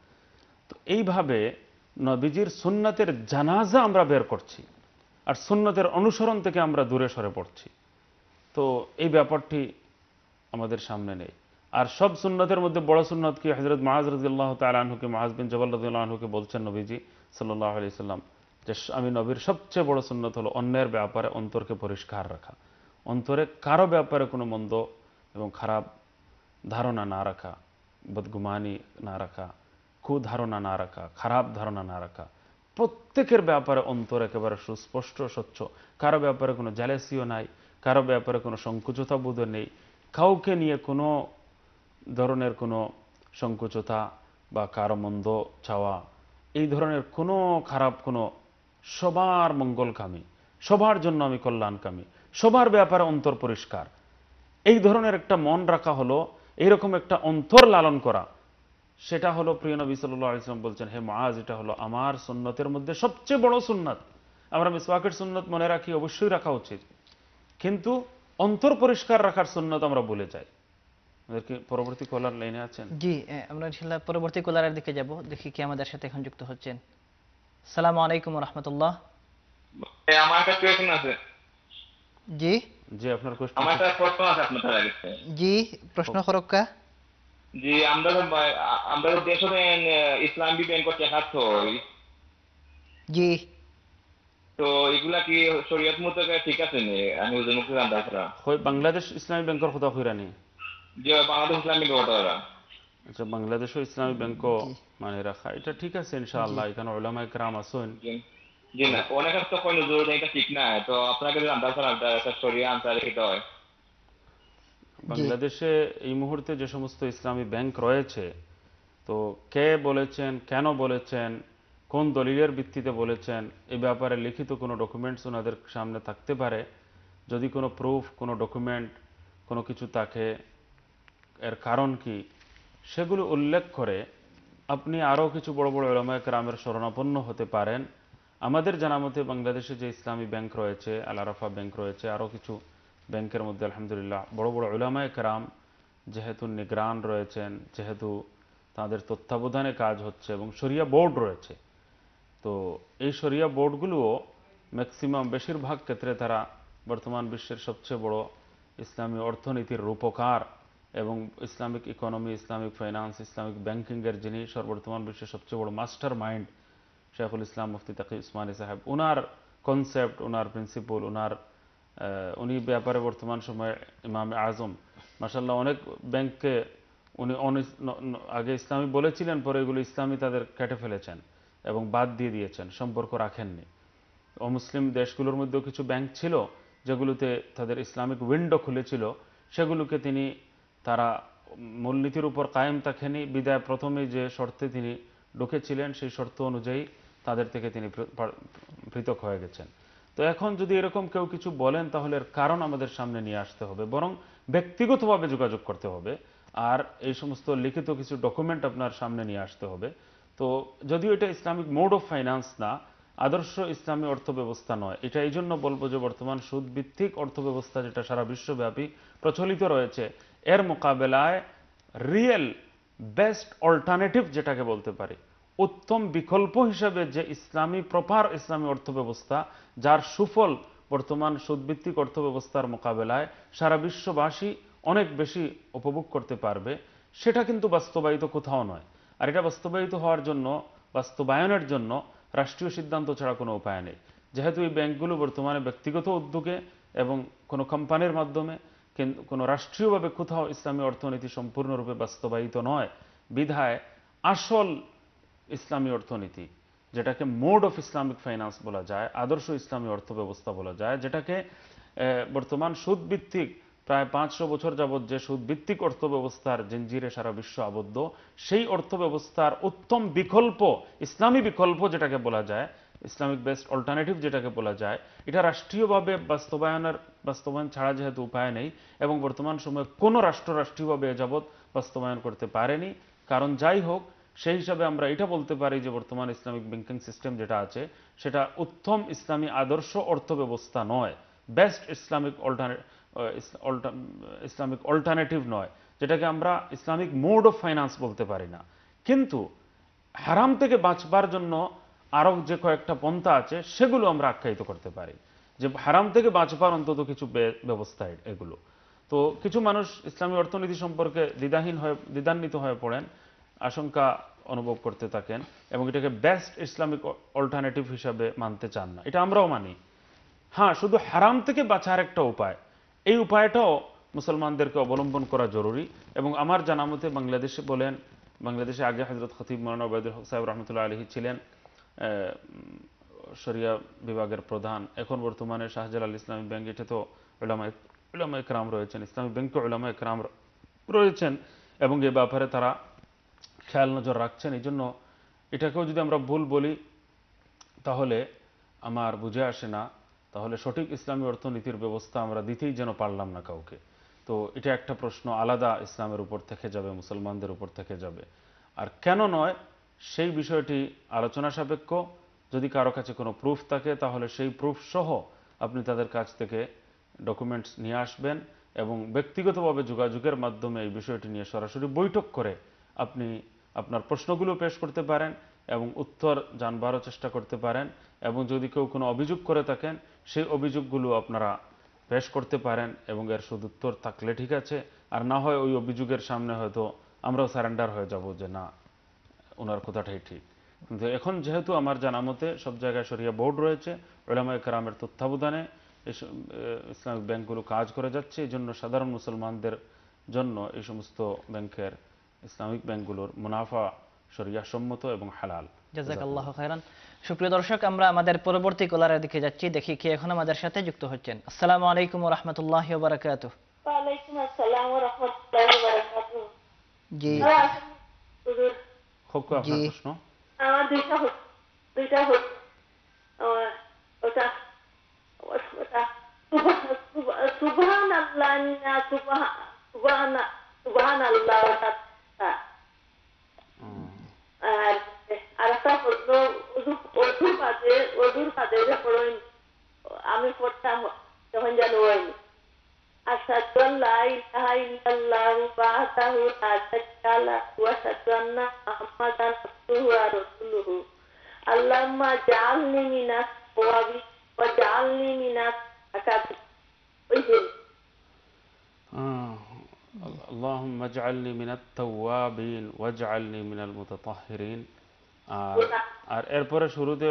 তো এইভাবে নবীজির সুন্নতের জানাজা আমরা বের করছি আর সুন্নতের অনুসরণ থেকে আমরা দূরে সরে পড়ছি। তো এই ব্যাপারটি আমাদের সামনে নেই। আর সব সুন্নতের মধ্যে বড় সুন্নত কি? হজরত মাহাজ রাজিল্লাহ তালহুকে মাহাজ বিন জবাল রাজিউল্লাহকে বলছেন নবীজি? সাল্লাহ আলি সাল্লাম, যে আমি নবীর সবচেয়ে বড় সুন্নত হলো অন্যের ব্যাপারে অন্তরকে পরিষ্কার রাখা। অন্তরে কারও ব্যাপারে কোনো মন্দ এবং খারাপ ধারণা না রাখা, বদগুমানি না রাখা, কুধারণা না রাখা, খারাপ ধারণা না রাখা, প্রত্যেকের ব্যাপারে অন্তর একেবারে সুস্পষ্ট, স্বচ্ছ। কারও ব্যাপারে কোনো জ্যালেসিও নাই, কারও ব্যাপারে কোনো সংকুচতা বোধ নেই। কাউকে নিয়ে কোনো ধরনের কোনো সংকুচতা বা কারও মন্দ চাওয়া এই ধরনের কোনো খারাপ, কোনো সবার মঙ্গলকামী, সবার জন্য আমি কল্যাণকামী, সবার ব্যাপারে অন্তর পরিষ্কার। এই ধরনের একটা মন রাখা হলো এইরকম একটা অন্তর লালন করা। সেটা হলো প্রিয় নবী সাল্লাহ ইসলাম বলছেন, হে মাজ এটা হলো আমার সুন্নতের মধ্যে সবচেয়ে বড় সুন্নত। আমরা মিসওয়াকের সুন্নত মনে রাখি, অবশ্যই রাখা উচিত। কিন্তু অন্তর পরিষ্কার রাখার সুন্নত আমরা বলে যাই। আমাদেরকে পরবর্তী কলার লাইনে আছেন? জি আমরা ইনশাল্লাহ পরবর্তী কলারের দিকে যাব। দেখি কি আমাদের সাথে এখন যুক্ত হচ্ছেন। সালাম আলাইকুম রহমতুল্লাহ। আমার একটা আছে। জি? যে আপনার কোশ্চেন আমার একটা প্রশ্ন আছে আপনার কাছে জি প্রশ্ন করক্কা জি আমরা তো আমরা দেশে ইসলামী ব্যাংক চেকাত হই জি। তো এগুলা কি শরীয়ত মতো ঠিক আছে নি? আমি মুখে জানতে পারা হয় বাংলাদেশ ইসলামী ব্যাংকের কথা কইরানি বাংলাদেশ ইসলামী আচ্ছা বাংলাদেশও ইসলামী ব্যাংক মানে রাখা। এটা ঠিক আছে ইনশাআল্লাহ এখানে ওলামা একরাম আসুন জি জি না অনেক তো কই নজর এটা ঠিক না তো আপনাকে জানতে পারা একটা শরীয় আনসার রেখে হয়। বাংলাদেশে এই মুহূর্তে যে সমস্ত ইসলামী ব্যাংক রয়েছে তো কে বলেছেন কেন বলেছেন কোন দলিলের ভিত্তিতে বলেছেন এই ব্যাপারে লিখিত কোনো ডকুমেন্টস ওনাদের সামনে থাকতে পারে। যদি কোনো প্রুফ কোনো ডকুমেন্ট কোনো কিছু থাকে এর কারণ কি? সেগুলো উল্লেখ করে আপনি আরও কিছু বড় বড় এলামায় রামের শরণাপন্ন হতে পারেন। আমাদের জানা মতে বাংলাদেশে যে ইসলামী ব্যাংক রয়েছে, আল আরাফা ব্যাংক রয়েছে, আরও কিছু ব্যাংকের মধ্যে আলহামদুলিল্লাহ বড় বড় ওলামায় কেরাম যেহেতু নিগরান রয়েছেন, যেহেতু তাদের তত্ত্বাবধানে কাজ হচ্ছে এবং শরিয়া বোর্ড রয়েছে। তো এই শরিয়া বোর্ডগুলোও ম্যাক্সিমাম বেশিরভাগ ক্ষেত্রে তারা বর্তমান বিশ্বের সবচেয়ে বড় ইসলামী অর্থনীতির রূপকার। এবং Islamic economy, Islamic finance, Islamic ব্যাংকিংয়ের যিনি সর্বর্তমান বিশ্বের সবচেয়ে বড় মাস্টার মাইন্ড, শেখুল ইসলাম মুফতি তাকি উসমানী সাহেব ওনার কনসেপ্ট ওনার প্রিন্সিপল ওনার উনি ব্যাপারে বর্তমান সময়ে ইমাম আজম। মাসাল্লাহ অনেক ব্যাংককে উনি আগে ইসলামী বলেছিলেন, পরে এগুলো ইসলামী তাদের কেটে ফেলেছেন এবং বাদ দিয়ে দিয়েছেন, সম্পর্ক রাখেননি। অমুসলিম দেশগুলোর মধ্যেও কিছু ব্যাংক ছিল, যেগুলোতে তাদের ইসলামিক উইন্ডো খুলেছিল, সেগুলোকে তিনি তারা মূলনীতির উপর কায়েম থাকেনি। বিদায় প্রথমে যে শর্তে তিনি ঢুকেছিলেন সেই শর্ত অনুযায়ী তাদের থেকে তিনি পৃথক হয়ে গেছেন। তো এখন যদি এরকম কেউ কিছু বলেন, তাহলে এর কারণ আমাদের সামনে নিয়ে আসতে হবে, বরং ব্যক্তিগতভাবে যোগাযোগ করতে হবে। আর এই সমস্ত লিখিত কিছু ডকুমেন্ট আপনার সামনে নিয়ে আসতে হবে। তো যদিও এটা ইসলামিক মোড অফ ফাইন্যান্স না, আদর্শ ইসলামী অর্থ ব্যবস্থা নয়। এটা এই জন্য বলব যে বর্তমান সুদভিত্তিক অর্থ ব্যবস্থা যেটা সারা বিশ্বব্যাপী প্রচলিত রয়েছে এর মোকাবেলায় রিয়েল বেস্ট অল্টারনেটিভ যেটাকে বলতে পারি, উত্তম বিকল্প হিসেবে যে ইসলামী প্রপার ইসলামী অর্থ ব্যবস্থা যার সুফল বর্তমান সুদভিত্তিক অর্থ ব্যবস্থার মোকাবেলায় সারা বিশ্ববাসী অনেক বেশি উপভোগ করতে পারবে, সেটা কিন্তু বাস্তবায়িত কোথাও নয়। আর এটা বাস্তবায়িত হওয়ার জন্য, বাস্তবায়নের জন্য রাষ্ট্রীয় সিদ্ধান্ত ছাড়া কোনো উপায় নেই। যেহেতু এই ব্যাংকগুলো বর্তমানে ব্যক্তিগত উদ্যোগে এবং কোনো কোম্পানির মাধ্যমে কিন্তু কোনো রাষ্ট্রীয়ভাবে কোথাও ইসলামী অর্থনীতি সম্পূর্ণরূপে বাস্তবায়িত নয়। বিধায় আসল ইসলামী অর্থনীতি, যেটাকে মোড অফ ইসলামিক ফাইন্যান্স বলা যায়, আদর্শ ইসলামী অর্থ ব্যবস্থা বলা যায়, যেটাকে বর্তমান সুদভিত্তিক, প্রায় পাঁচশো বছর যাবৎ যে সুদভিত্তিক অর্থ ব্যবস্থার জঞ্জিরে সারা বিশ্ব আবদ্ধ, সেই অর্থ ব্যবস্থার উত্তম বিকল্প, ইসলামী বিকল্প যেটাকে বলা যায় ইসলামিক বেস্ট অল্টারনেটিভ যেটাকে বলা যায়, এটা রাষ্ট্রীয়ভাবে বাস্তবায়নের, বাস্তবায়ন ছাড়া যেহেতু উপায় নেই এবং বর্তমান সময়ে কোনো রাষ্ট্র রাষ্ট্রীয়ভাবে যাবৎ বাস্তবায়ন করতে পারেনি। কারণ যাই হোক, সেই হিসাবে আমরা এটা বলতে পারি যে বর্তমান ইসলামিক ব্যাংকিং সিস্টেম যেটা আছে, সেটা উত্তম ইসলামী আদর্শ অর্থ ব্যবস্থা নয়। বেস্ট ইসলামিক ইসলামিক অল্টারনেটিভ নয়, যেটাকে আমরা ইসলামিক মোড অফ ফাইন্যান্স বলতে পারি না। কিন্তু হারাম থেকে বাঁচবার জন্য আরও যে কয়েকটা পন্থা আছে, সেগুলো আমরা আখ্যায়িত করতে পারি। যে হারাম থেকে বাঁচবার অন্তত কিছু ব্যবস্থা এগুলো। তো কিছু মানুষ ইসলামী অর্থনীতি সম্পর্কে দ্বিধাহীন হয়ে দ্বিধান্বিত হয়ে পড়েন, আশঙ্কা অনুভব করতে থাকেন এবং এটাকে বেস্ট ইসলামিক অল্টারনেটিভ হিসাবে মানতে চান না। এটা আমরাও মানি। হ্যাঁ শুধু হারাম থেকে বাঁচার একটা উপায়। এই উপায়টাও মুসলমানদেরকে অবলম্বন করা জরুরি এবং আমার জানা মতে বাংলাদেশে বলেন, বাংলাদেশে আগে হজরত খতিব মৌলানা ওবায়দুল হক সাহেব রহমতুল্লাহ আলহী ছিলেন। শরিয়া বিভাগের প্রধান। এখন বর্তমানে শাহজালাল ইসলামী ব্যাংক এটা তো উলামা একরাম রয়েছেন। ইসলামী ব্যাংকে উলামা একরাম রয়েছেন এবং এ ব্যাপারে তারা খেয়াল নজর রাখছেন। এই জন্য এটাকেও যদি আমরা ভুল বলি, তাহলে আমার বুঝে আসে না। তাহলে সঠিক ইসলামী অর্থনীতির ব্যবস্থা আমরা দিতেই যেন পারলাম না কাউকে। তো এটা একটা প্রশ্ন আলাদা ইসলামের উপর থেকে যাবে, মুসলমানদের উপর থেকে যাবে। আর কেন নয় সেই বিষয়টি আলোচনা সাপেক্ষ। যদি কারও কাছে কোনো প্রুফ থাকে, তাহলে সেই প্রুফ সহ আপনি তাদের কাছ থেকে ডকুমেন্টস নিয়ে আসবেন এবং ব্যক্তিগতভাবে যোগাযোগের মাধ্যমে এই বিষয়টি নিয়ে সরাসরি বৈঠক করে আপনি আপনার প্রশ্নগুলো পেশ করতে পারেন এবং উত্তর জানবারও চেষ্টা করতে পারেন এবং যদি কেউ কোনো অভিযোগ করে থাকেন, সেই অভিযোগগুলো আপনারা পেশ করতে পারেন এবং এর সদুত্তর থাকলে ঠিক আছে। আর না হয় ওই অভিযোগের সামনে হয়তো আমরাও সারেন্ডার হয়ে যাব যে না। ওনার কথাটাই ঠিক। কিন্তু এখন যেহেতু আমার জানা মতে সব জায়গায় সরিয়া বোর্ড রয়েছে ওলামা কারামের তত্ত্বাবধানে এসব, ইসলামিক ব্যাংকগুলো কাজ করে যাচ্ছে এই জন্য সাধারণ মুসলমানদের জন্য এই সমস্ত ব্যাংকের ইসলামিক ব্যাংকগুলোর মুনাফা শরিয়া সম্মত এবং হালাল। জাজাকাল্লাহ খায়রান। সুপ্রিয় দর্শক আমরা আমাদের পরবর্তী কলারের দিকে যাচ্ছি দেখি কি এখন আমাদের সাথে যুক্ত হচ্ছেন। আসসালামু আলাইকুম রহমতুল্লাহ আসসালাম ওয়া রাহমাতুল্লাহি ওয়া বারাকাতুহু জি খুব আপনার প্রশ্ন? আমার দুইটা দুইটা ওটা ওটা সুবহান আল্লাহ সুবহান সুবহান আল্লাহ আর আর হলো অধুর কাজে অধুর কাজে যে আমি পড়তাম যখন জানো হয়নি أشهد أن لا إله إلا الله وحده لا شريك له وأشهد أن محمدا عبده ورسوله اللهم اجعلني من الصواب واجعلني من الأكابر اللهم اجعلني من التوابين واجعلني من المتطهرين আর এরপরে শুরুতে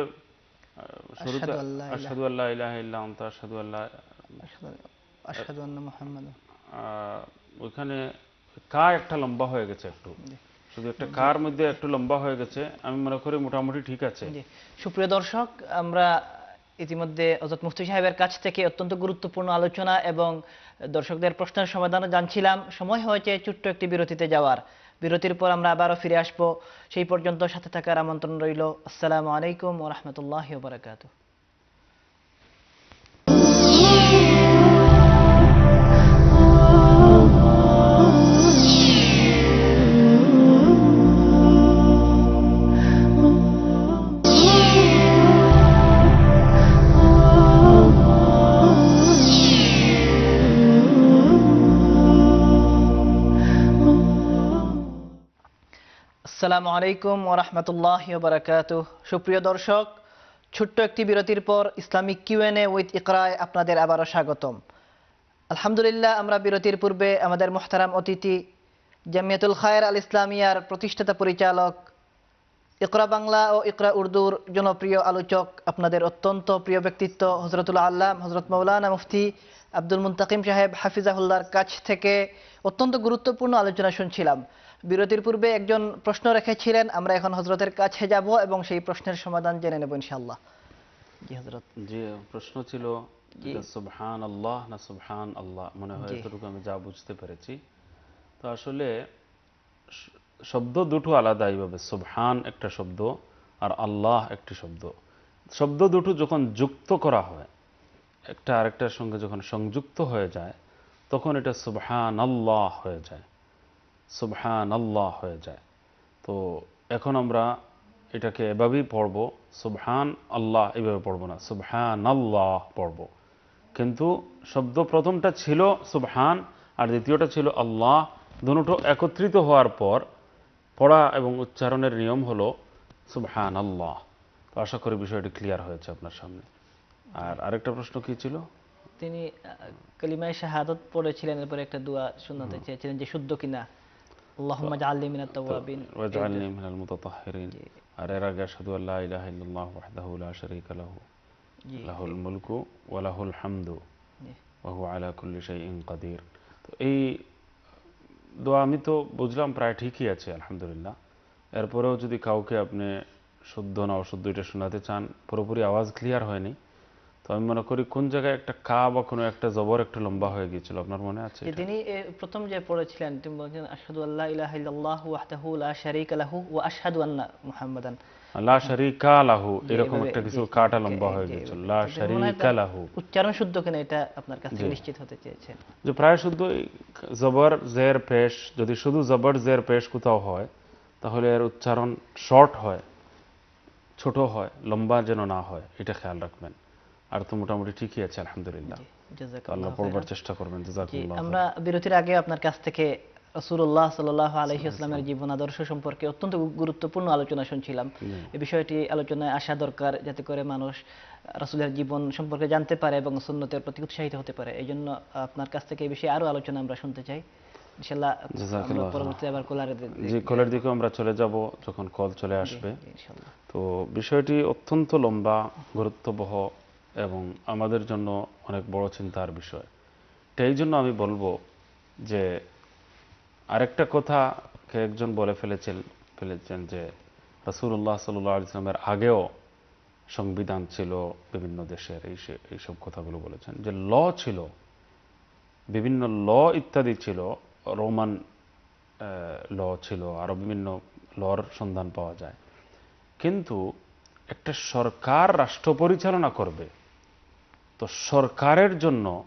শুরুতে আশহাদু আল্লা ইলাহা ইল্লা আনতা আশহাদু আল্লাহ আশহাদু আন্না মুহাম্মাদ ওইখানে কা একটা লম্বা হয়ে গেছে একটু। শুধু একটা কার মধ্যে একটু লম্বা হয়ে গেছে আমি মনে করি মোটামুটি ঠিক আছে। সুপ্রিয় দর্শক আমরা ইতিমধ্যে হজরত মুফতি সাহেবের কাছ থেকে অত্যন্ত গুরুত্বপূর্ণ আলোচনা এবং দর্শকদের প্রশ্নের সমাধানও জানছিলাম। সময় হয়েছে ছোট্ট একটি বিরতিতে যাওয়ার। বিরতির পর আমরা আবারও ফিরে আসব। সেই পর্যন্ত সাথে থাকার আমন্ত্রণ রইল। আসসালামু আলাইকুম ও রহমতুল্লাহ বারাকাতু আসসালামু আলাইকুম ও রহমতুল্লাহ বারাকাতু সুপ্রিয় দর্শক, ছোট্ট একটি বিরতির পর ইসলামিক কিউএনএ উইথ ইকরায় আপনাদের আবারও স্বাগতম। আলহামদুলিল্লাহ, আমরা বিরতির পূর্বে আমাদের মোহতারাম অতিথি জামিয়াতুল খায়ের আল ইসলামিয়ার প্রতিষ্ঠাতা পরিচালক, ইকরা বাংলা ও ইকরা উর্দুর জনপ্রিয় আলোচক, আপনাদের অত্যন্ত প্রিয় ব্যক্তিত্ব হজরতুল আল্লাহ হজরত মৌলানা মুফতি আব্দুল মুন্তাকিম সাহেব হাফিজাহুল্লাহর কাছ থেকে অত্যন্ত গুরুত্বপূর্ণ আলোচনা শুনছিলাম। বিরতির পূর্বে একজন প্রশ্ন রেখেছিলেন আমরা এখন হজরতের কাছে যাব এবং সেই প্রশ্নের সমাধান জেনে নেব ইনশাআল্লাহ। জি হজরত যে প্রশ্ন ছিল সুবহান আল্লাহ না সুবহান আল্লাহ মনে হয় এতটুকু আমি যা বুঝতে পেরেছি। তো আসলে শব্দ দুটো আলাদা এইভাবে সুবহান একটা শব্দ আর আল্লাহ একটি শব্দ। শব্দ দুটো যখন যুক্ত করা হয় একটা আরেকটার সঙ্গে যখন সংযুক্ত হয়ে যায় তখন এটা সুবহান আল্লাহ হয়ে যায়। সুবহান আল্লাহ হয়ে যায়। তো এখন আমরা এটাকে এভাবেই পড়ব সুবহান আল্লাহ এভাবে পড়ব না সুবহান আল্লাহ পড়ব। কিন্তু শব্দ প্রথমটা ছিল সুবহান আর দ্বিতীয়টা ছিল আল্লাহ। দুটো একত্রিত হওয়ার পর পড়া এবং উচ্চারণের নিয়ম হলো সুবহান আল্লাহ তো আশা করি বিষয়টি ক্লিয়ার হয়েছে আপনার সামনে। আর আরেকটা প্রশ্ন কি ছিল? তিনি কালিমায়ে শাহাদত পড়েছিলেন এরপরে একটা দোয়া শোনাতে চেয়েছিলেন যে শুদ্ধ কিনা। মুতাতাহহিরিন আর এর আগে আশহাদু আল্লা ইলাহা ইল্লাল্লাহ ওয়াহদাহু লা শারীকা লাহু লাহুল মুলকু ওয়া লাহুল হামদু ওয়া হুয়া আলা কুল্লি শাইইন কাদির তো এই দোয়া আমি তো বুঝলাম প্রায় ঠিকই আছে আলহামদুলিল্লাহ। এরপরেও যদি কাউকে আপনি শুদ্ধ না অশুদ্ধ এটা শোনাতে চান পুরোপুরি আওয়াজ ক্লিয়ার হয়নি। আমি মনে করি কোন জায়গায় একটা কা বা কোনো একটা জবর একটা লম্বা হয়ে গিয়েছিল আপনার মনে আছে? তিনি প্রথম যে পড়েছিলেন তিনি বলছেন আশহাদু আল্লা ইলাহা ইল্লাল্লাহ ওয়াহদাহু লা শারীকা লাহু ওয়া আশহাদু আন্না মুহাম্মাদান। লা শারিকা লাহু এরকম একটা কিছু কাটা লম্বা হয়ে গিয়েছিল লা শারিকা লাহু। উচ্চারণ শুদ্ধ কিনা এটা আপনার কাছ। নিশ্চিত হতে চেয়েছেন। যে প্রায় এই জবর জের পেশ যদি শুধু জবর জের পেশ কোথাও হয় তাহলে এর উচ্চারণ শর্ট হয় ছোট হয় লম্বা যেন না হয় এটা খেয়াল রাখবেন। আর তো মোটামুটি ঠিকই আছে আলহামদুলিল্লাহ। আল্লাহ পড়বার চেষ্টা করবেন আমরা বিরতির আগে আপনার কাছ থেকে রাসূলুল্লাহ সাল্লাল্লাহু আলাইহি ওয়াসাল্লামের জীবন আদর্শ সম্পর্কে অত্যন্ত গুরুত্বপূর্ণ আলোচনা শুনছিলাম। এই বিষয়টি আলোচনায় আসা দরকার যাতে করে মানুষ রাসূলের জীবন সম্পর্কে জানতে পারে এবং সুন্নতের প্রতি উৎসাহিত হতে পারে। এই জন্য আপনার কাছ থেকে এই বিষয়ে আরও আলোচনা আমরা শুনতে চাই। ইনশাআল্লাহ পরবর্তীতে আবার কোলারে জি কলের দিকে আমরা চলে যাব যখন কল চলে আসবে। তো বিষয়টি অত্যন্ত লম্বা গুরুত্ববহ এবং আমাদের জন্য অনেক বড় চিন্তার বিষয়। তো এই জন্য আমি বলব যে আরেকটা কথা কে একজন বলে ফেলেছেন ফেলেছেন যে রাসূলুল্লাহ সাল্লাহ আগেও সংবিধান ছিল বিভিন্ন দেশের এই এইসব কথাগুলো বলেছেন। যে ল ছিল, বিভিন্ন ল ইত্যাদি ছিল, রোমান ল ছিল, আরও বিভিন্ন লর সন্ধান পাওয়া যায়। কিন্তু একটা সরকার রাষ্ট্র পরিচালনা করবে তো সরকারের জন্য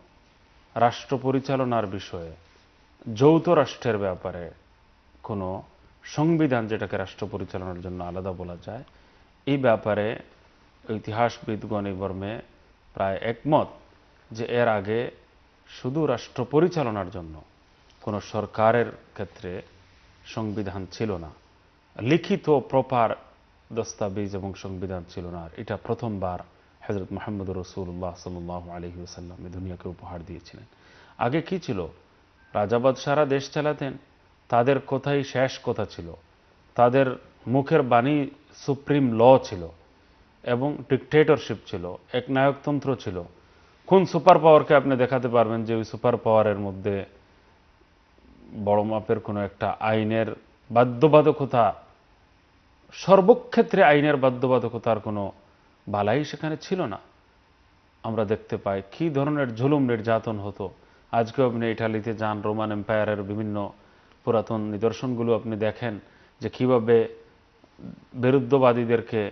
রাষ্ট্র পরিচালনার বিষয়ে যৌথ রাষ্ট্রের ব্যাপারে কোনো সংবিধান যেটাকে রাষ্ট্র পরিচালনার জন্য আলাদা বলা যায়, এই ব্যাপারে ইতিহাসবিদগণ এই প্রায় একমত যে এর আগে শুধু রাষ্ট্র পরিচালনার জন্য কোনো সরকারের ক্ষেত্রে সংবিধান ছিল না। লিখিত প্রপার দস্তাবেজ এবং সংবিধান ছিল না এটা প্রথমবার হজরত মোহাম্মদ রসুল্লাহ সাল্লাহ আলহি ওসাল্লাম এই দুনিয়াকে উপহার দিয়েছিলেন। আগে কি ছিল? রাজাবাদ সারা দেশ চালাতেন, তাদের কোথায় শেষ কথা ছিল? তাদের মুখের বাণী সুপ্রিম ল ছিল এবং ডিকটেটরশিপ ছিল, এক নায়কতন্ত্র ছিল। কোন সুপার পাওয়ারকে আপনি দেখাতে পারবেন যে ওই সুপার পাওয়ারের মধ্যে বড় মাপের কোনো একটা আইনের বাধ্যবাধকতা, সর্বক্ষেত্রে আইনের বাধ্যবাধকতার কোনো বালাই সেখানে ছিল না। আমরা দেখতে পাই, কি ধরনের ঝুলুম নির্যাতন হতো। আজকে আপনি ইটালিতে যান, রোমান এম্পায়ারের বিভিন্ন পুরাতন নিদর্শনগুলো আপনি দেখেন যে কীভাবে বিরুদ্ধবাদীদেরকে,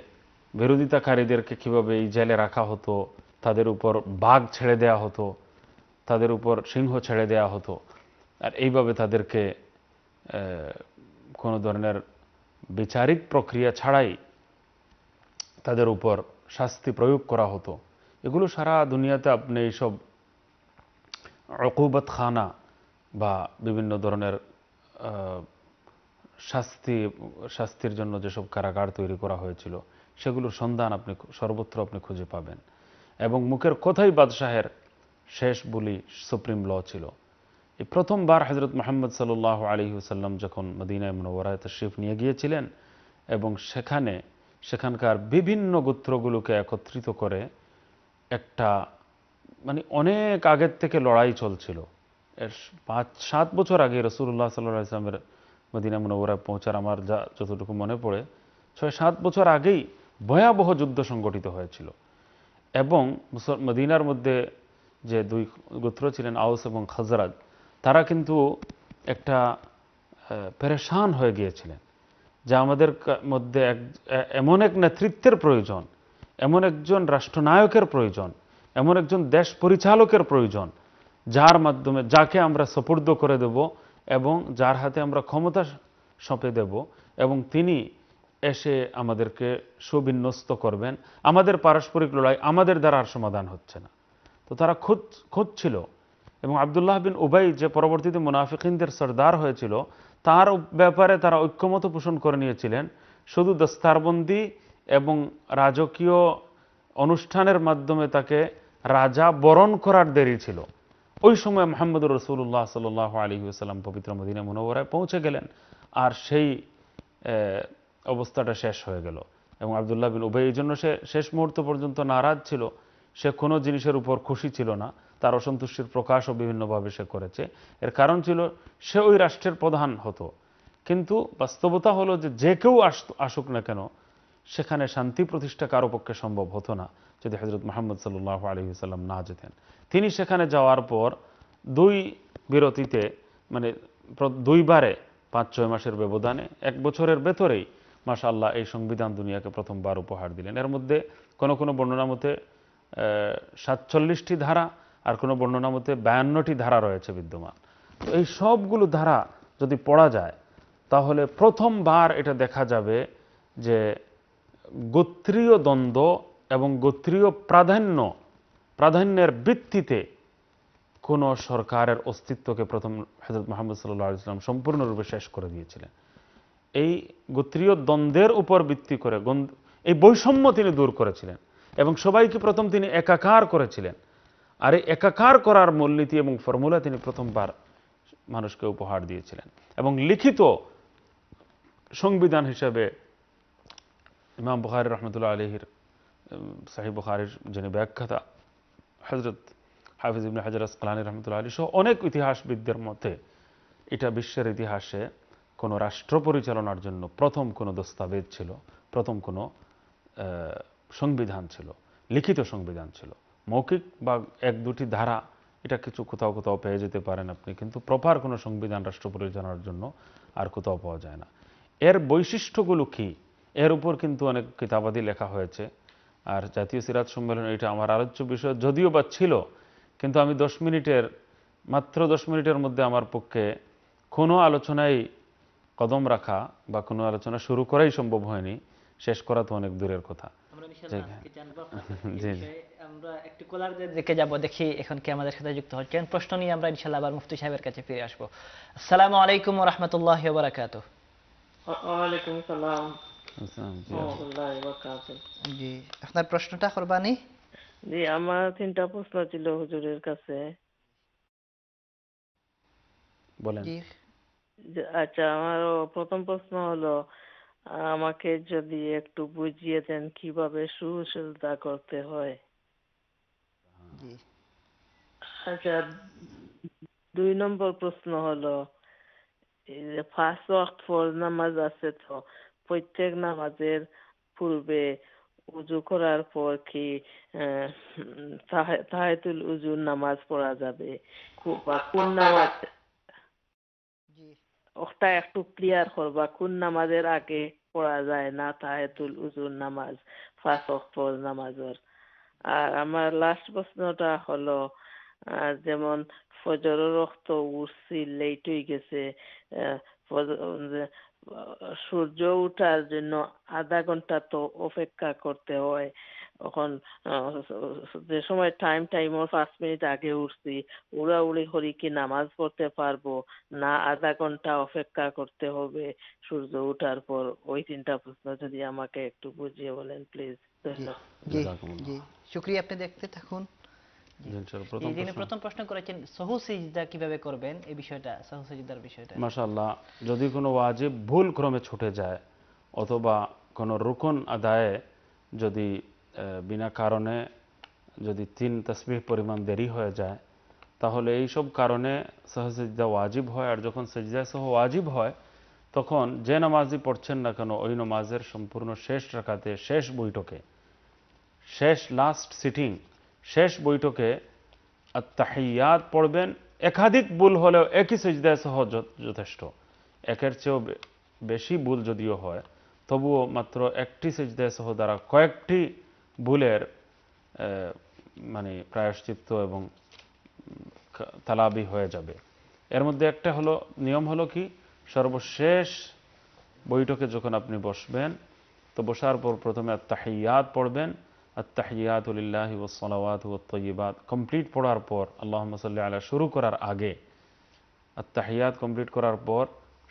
বিরোধিতাকারীদেরকে কীভাবে এই জেলে রাখা হতো, তাদের উপর বাঘ ছেড়ে দেয়া হতো, তাদের উপর সিংহ ছেড়ে দেয়া হতো। আর এইভাবে তাদেরকে কোনো ধরনের বিচারিক প্রক্রিয়া ছাড়াই তাদের উপর শাস্তি প্রয়োগ করা হতো। এগুলো সারা দুনিয়াতে আপনি এইসব অকুবত খানা বা বিভিন্ন ধরনের শাস্তি, শাস্তির জন্য যেসব কারাগার তৈরি করা হয়েছিল সেগুলোর সন্ধান আপনি সর্বত্র আপনি খুঁজে পাবেন। এবং মুখের কথাই বাদশাহের শেষ বলি সুপ্রিম ল ছিল। এই প্রথমবার হজরত মোহাম্মদ সাল্লাহ আলী হুসাল্লাম যখন মদিনায় মনোবরায় তশরিফ নিয়ে গিয়েছিলেন এবং সেখানে সেখানকার বিভিন্ন গোত্রগুলোকে একত্রিত করে একটা মানে অনেক আগের থেকে লড়াই চলছিল। এর পাঁচ, সাত বছর আগে রসুল্লাহ সাল্লাহ ইসলামের মদিনা মনোবরায় পৌঁছার আমার যা যতটুকু মনে পড়ে, ছয়, সাত বছর আগেই ভয়াবহ যুদ্ধ সংগঠিত হয়েছিল। এবং মদিনার মধ্যে যে দুই গোত্র ছিলেন আউস এবং খাজরাজ, তারা কিন্তু একটা পেরেশান হয়ে গিয়েছিলেন। যে আমাদের মধ্যে এক এমন এক নেতৃত্বের প্রয়োজন, এমন একজন রাষ্ট্রনায়কের প্রয়োজন, এমন একজন দেশ পরিচালকের প্রয়োজন, যার মাধ্যমে, যাকে আমরা সপর্দ করে দেব এবং যার হাতে আমরা ক্ষমতা সঁপে দেব এবং তিনি এসে আমাদেরকে সুবিন্যস্ত করবেন। আমাদের পারস্পরিক লড়াই আমাদের দ্বারা আর সমাধান হচ্ছে না। তো তারা খুঁজ খুঁজছিল এবং আবদুল্লাহ বিন উবাই যে পরবর্তীতে মুনাফিকিনদের সর্দার হয়েছিল তার ব্যাপারে তারা ঐক্যমত পোষণ করে নিয়েছিলেন। শুধু দস্তারবন্দি এবং রাজকীয় অনুষ্ঠানের মাধ্যমে তাকে রাজা বরণ করার দেরি ছিল। ওই সময় মোহাম্মদ রসুল্লাহ সাল আলী সাল্লাম পবিত্র মদিনা মনোবরায় পৌঁছে গেলেন আর সেই অবস্থাটা শেষ হয়ে গেল এবং আবদুল্লাহ বিন উভয় এই জন্য সে শেষ মুহূর্ত পর্যন্ত নারাজ ছিল। সে কোনো জিনিসের উপর খুশি ছিল না। তার অসন্তুষ্টির প্রকাশও বিভিন্নভাবে সে করেছে। এর কারণ ছিল, সে ওই রাষ্ট্রের প্রধান হতো। কিন্তু বাস্তবতা হলো যে যে কেউ আস- আসুক না কেন, সেখানে শান্তি প্রতিষ্ঠা কারও পক্ষে সম্ভব হতো না, যদি হজরত মোহাম্মদ সাল্লাহ আলী সাল্লাম না যেতেন। তিনি সেখানে যাওয়ার পর দুই বিরতিতে মানে দুইবারে পাঁচ, ছয় মাসের ব্যবধানে, এক বছরের ভেতরেই মাশা আল্লাহ এই সংবিধান দুনিয়াকে প্রথমবার উপহার দিলেন। এর মধ্যে কোনো কোনো বর্ণনা মতে সাতচল্লিশটি ধারা আর কোনো বর্ণনা মতে বায়ান্নটি ধারা রয়েছে বিদ্যমান। তো এই সবগুলো ধারা যদি পড়া যায়, তাহলে প্রথমবার এটা দেখা যাবে যে গোত্রীয় দ্বন্দ্ব এবং গোত্রীয় প্রাধান্য, প্রাধান্যের ভিত্তিতে কোনো সরকারের অস্তিত্বকে প্রথম হজরত মোহাম্মদ সাল্লাহ ইসলাম সম্পূর্ণরূপে শেষ করে দিয়েছিলেন। এই গোত্রীয় দ্বন্দ্বের উপর ভিত্তি করে এই বৈষম্য তিনি দূর করেছিলেন এবং সবাইকে প্রথম তিনি একাকার করেছিলেন। আর এই একাকার করার মূলনীতি এবং ফর্মুলা তিনি প্রথমবার মানুষকে উপহার দিয়েছিলেন। এবং লিখিত সংবিধান হিসেবে ইমাম বুখারি রহমতুল্লাহ আলহির সাহিব বুখারির যিনি ব্যাখ্যাতা হজরত হাফিজ ইবনে হাজার আসকালানি রহমতুল্লাহ আলী সহ অনেক ইতিহাসবিদদের মধ্যে এটা বিশ্বের ইতিহাসে কোনো রাষ্ট্র পরিচালনার জন্য প্রথম কোনো দস্তাবেজ ছিল, প্রথম কোনো সংবিধান ছিল, লিখিত সংবিধান ছিল। মৌখিক বা এক দুটি ধারা এটা কিছু কোথাও কোথাও পেয়ে যেতে পারেন আপনি। কিন্তু প্রপার কোনো সংবিধান রাষ্ট্র পরিচালনার জন্য আর কোথাও পাওয়া যায় না। এর বৈশিষ্ট্যগুলো কি? এর উপর কিন্তু অনেক কিতাবাদি লেখা হয়েছে। আর জাতীয় সিরাজ সম্মেলন এটা আমার আলোচ্য বিষয় যদিও বা ছিল কিন্তু আমি দশ মিনিটের মাত্র দশ মিনিটের মধ্যে আমার পক্ষে কোনো আলোচনায় কদম রাখা বা কোনো আলোচনা শুরু করাই সম্ভব হয়নি। শেষ করা তো অনেক দূরের কথা। জি। জি। আমরা একটু কোলারদের দিকে যাব দেখি এখন কে আমাদের সাথে যুক্ত হচ্ছেন প্রশ্ন নিয়ে আমরা ইনশাআল্লাহ আবার মুফতি সাহেবের কাছে ফিরে আসব। আসসালামু আলাইকুম ওয়া রাহমাতুল্লাহি ওয়া বারাকাতুহু। ওয়ালাইকুম সালাম। জি, ওয়া আপনার প্রশ্নটা করবানি? জি আমার তিনটা প্রশ্ন ছিল হুজুরের কাছে। বলেন। আচ্ছা আমার প্রথম প্রশ্ন হলো আমাকে যদি একটু বুঝিয়ে দেন কীভাবে সুশীলতা করতে হয়? জি। আচ্ছা দুই নম্বর প্রশ্ন হলো ফার্স্ট ওয়াক্ত ফরজ নামাজ আছে তো প্রত্যেক নামাজের পূর্বে উজু করার পর কি তাহাতুল উজুর নামাজ পড়া যাবে? বা কোন নামাজ? ওটা একটু ক্লিয়ার করবা কোন নামাজের আগে পড়া যায় না তাহাতুল উজুর নামাজ ফার্স্ট ওয়াক্ত ফরজ নামাজের? আর আমার লাস্ট প্রশ্নটা হলো যেমন ফজরের রক্ত উঠছি লেট হয়ে গেছে সূর্য ওঠার জন্য আধা ঘণ্টা তো অপেক্ষা করতে হয়। এখন যে সময় টাইম টাইমর পাঁচ মিনিট আগে উঠছি, উড়াউড়ি করি কি নামাজ পড়তে পারব? না, আধা ঘণ্টা অপেক্ষা করতে হবে সূর্য ওঠার পর। ওই তিনটা প্রশ্ন যদি আমাকে একটু বুঝিয়ে বলেন প্লিজ জি শুক্রিয়া আপনি দেখতে থাকুন জি, ইনশাআল্লাহ। প্রথম যিনি প্রথম প্রশ্ন করেছেন সহু সিজদা কীভাবে করবেন এই বিষয়টা সহু সিজদার বিষয়টা মাশাল্লাহ যদি কোনো ওয়াজিব ভুল ক্রমে ছুটে যায় অথবা কোনো রুকন আদায়ে যদি আহ, বিনা কারণে যদি তিন তসবিহ পরিমাণ দেরি হয়ে যায় তাহলে এই সব কারণে সহসিজদা ওয়াজিব হয় আর যখন সেজদা সহ ওয়াজিব হয় তখন যে নামাজই পড়ছেন না কেন, ওই নামাজের সম্পূর্ণ শেষ রাখাতে শেষ বৈঠকে, শেষ লাস্ট সিটিং শেষ বৈঠকে আত্মাহিয়াত পড়বেন। একাধিক ভুল হলেও একই সেজদায় সহ যথেষ্ট। একের চেয়েও বেশি ভুল যদিও হয়, তবুও মাত্র একটি সেজদায় সহ দ্বারা কয়েকটি ভুলের মানে প্রায়শ্চিত্ত এবং তালাবি হয়ে যাবে। এর মধ্যে একটা হলো, নিয়ম হলো কি? সর্বশেষ বৈঠকে যখন আপনি বসবেন, তো বসার পর প্রথমে আত্মাহিয়াত পড়বেন। আত্তাহিয়াত লিল্লাহি ওয়াসসালাওয়াতু ওয়াত কমপ্লিট পড়ার পর, আল্লাহুম্মা সাল্লি আলা শুরু করার আগে, আত্তাহিয়াত কমপ্লিট করার পর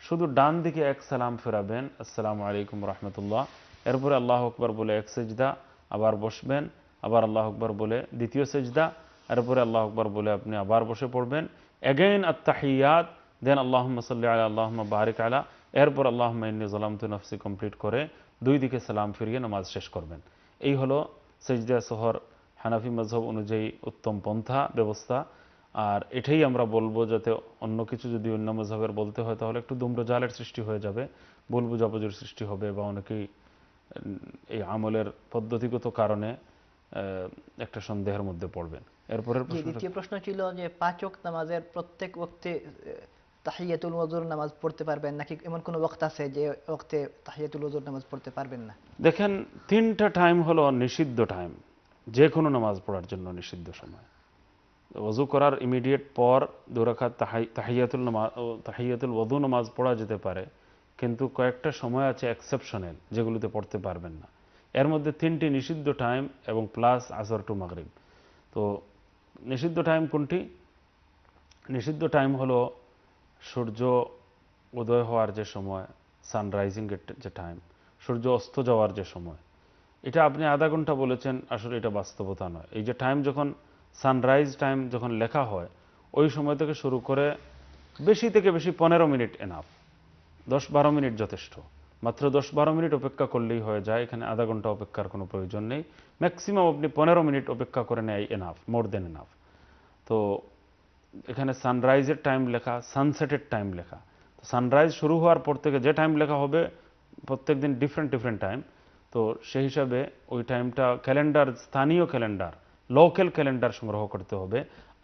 শুধু ডান দিকে এক সালাম ফেরাবেন, আসসালামু আলাইকুম রহমতুল্লাহ। এরপরে আল্লাহ আকবর বলে এক সেজদা, আবার বসবেন, আবার আল্লাহ আকবর বলে দ্বিতীয় সেজদা, এরপরে আল্লাহ আকবর বলে আপনি আবার বসে পড়বেন। এগেইন আত্মাহিয়াত দেন আল্লাহ সাল্লি আলা আল্লাহ বারিক আলা এরপর আল্লাহ ইন্নি জলামতু নফসি কমপ্লিট করে দুই দিকে সালাম ফিরিয়ে নামাজ শেষ করবেন। এই হলো সেজদা শহর হানাফি মজহব অনুযায়ী উত্তম পন্থা ব্যবস্থা। আর এটাই আমরা বলব যাতে অন্য কিছু যদি অন্য মজহবের বলতে হয় তাহলে একটু দুম্রজালের সৃষ্টি হয়ে যাবে ভুল বুঝাবুঝির সৃষ্টি হবে বা অনেকেই এই আমলের পদ্ধতিগত কারণে একটা সন্দেহের মধ্যে পড়বেন। এরপরের দ্বিতীয় প্রশ্ন ছিল যে পাঁচ ওয়াক্ত নামাজের প্রত্যেক ওয়াক্তে তাহিয়াতুল ওযুর নামাজ পড়তে পারবেন নাকি এমন কোনো ওয়াক্ত আছে যে ওয়াক্তে তাহিয়াতুল ওযুর নামাজ পড়তে পারবেন না? দেখেন, তিনটা টাইম হলো নিষিদ্ধ টাইম যে কোনো নামাজ পড়ার জন্য নিষিদ্ধ সময়। ওযু করার ইমিডিয়েট পর দুরাখাত তাহিয়াতুল তাহিয়াতুল ওদু নামাজ পড়া যেতে পারে, কিন্তু কয়েকটা সময় আছে এক্সেপশনাল যেগুলোতে পড়তে পারবেন না। এর মধ্যে তিনটি নিষিদ্ধ টাইম এবং প্লাস আসর টু মাগরিব তো নিষিদ্ধ টাইম কোনটি? নিষিদ্ধ টাইম হলো সূর্য উদয় হওয়ার যে সময় সানরাইজিংয়ের যে টাইম সূর্য অস্ত যাওয়ার যে সময়, এটা আপনি আধা ঘণ্টা বলেছেন, আসলে এটা বাস্তবতা নয়। এই যে টাইম যখন সানরাইজ টাইম যখন লেখা হয়, ওই সময় থেকে শুরু করে বেশি থেকে বেশি পনেরো মিনিট এনাফ দশ বারো মিনিট যথেষ্ট। মাত্র দশ বারো মিনিট অপেক্ষা করলেই হয়ে যায়, এখানে আধা ঘণ্টা অপেক্ষার কোনো প্রয়োজন নেই। ম্যাক্সিমাম আপনি পনেরো মিনিট অপেক্ষা করে নেয় এনাফ মোর দেন এনাফ তো এখানে সানরাইজের টাইম লেখা সানসেটের টাইম লেখা। সানরাইজ শুরু হওয়ার পর থেকে যে টাইম লেখা হবে, প্রত্যেক দিন ডিফারেন্ট ডিফারেন্ট টাইম তো সেই হিসাবে ওই টাইমটা ক্যালেন্ডার স্থানীয় ক্যালেন্ডার লোকাল ক্যালেন্ডার সংগ্রহ করতে হবে।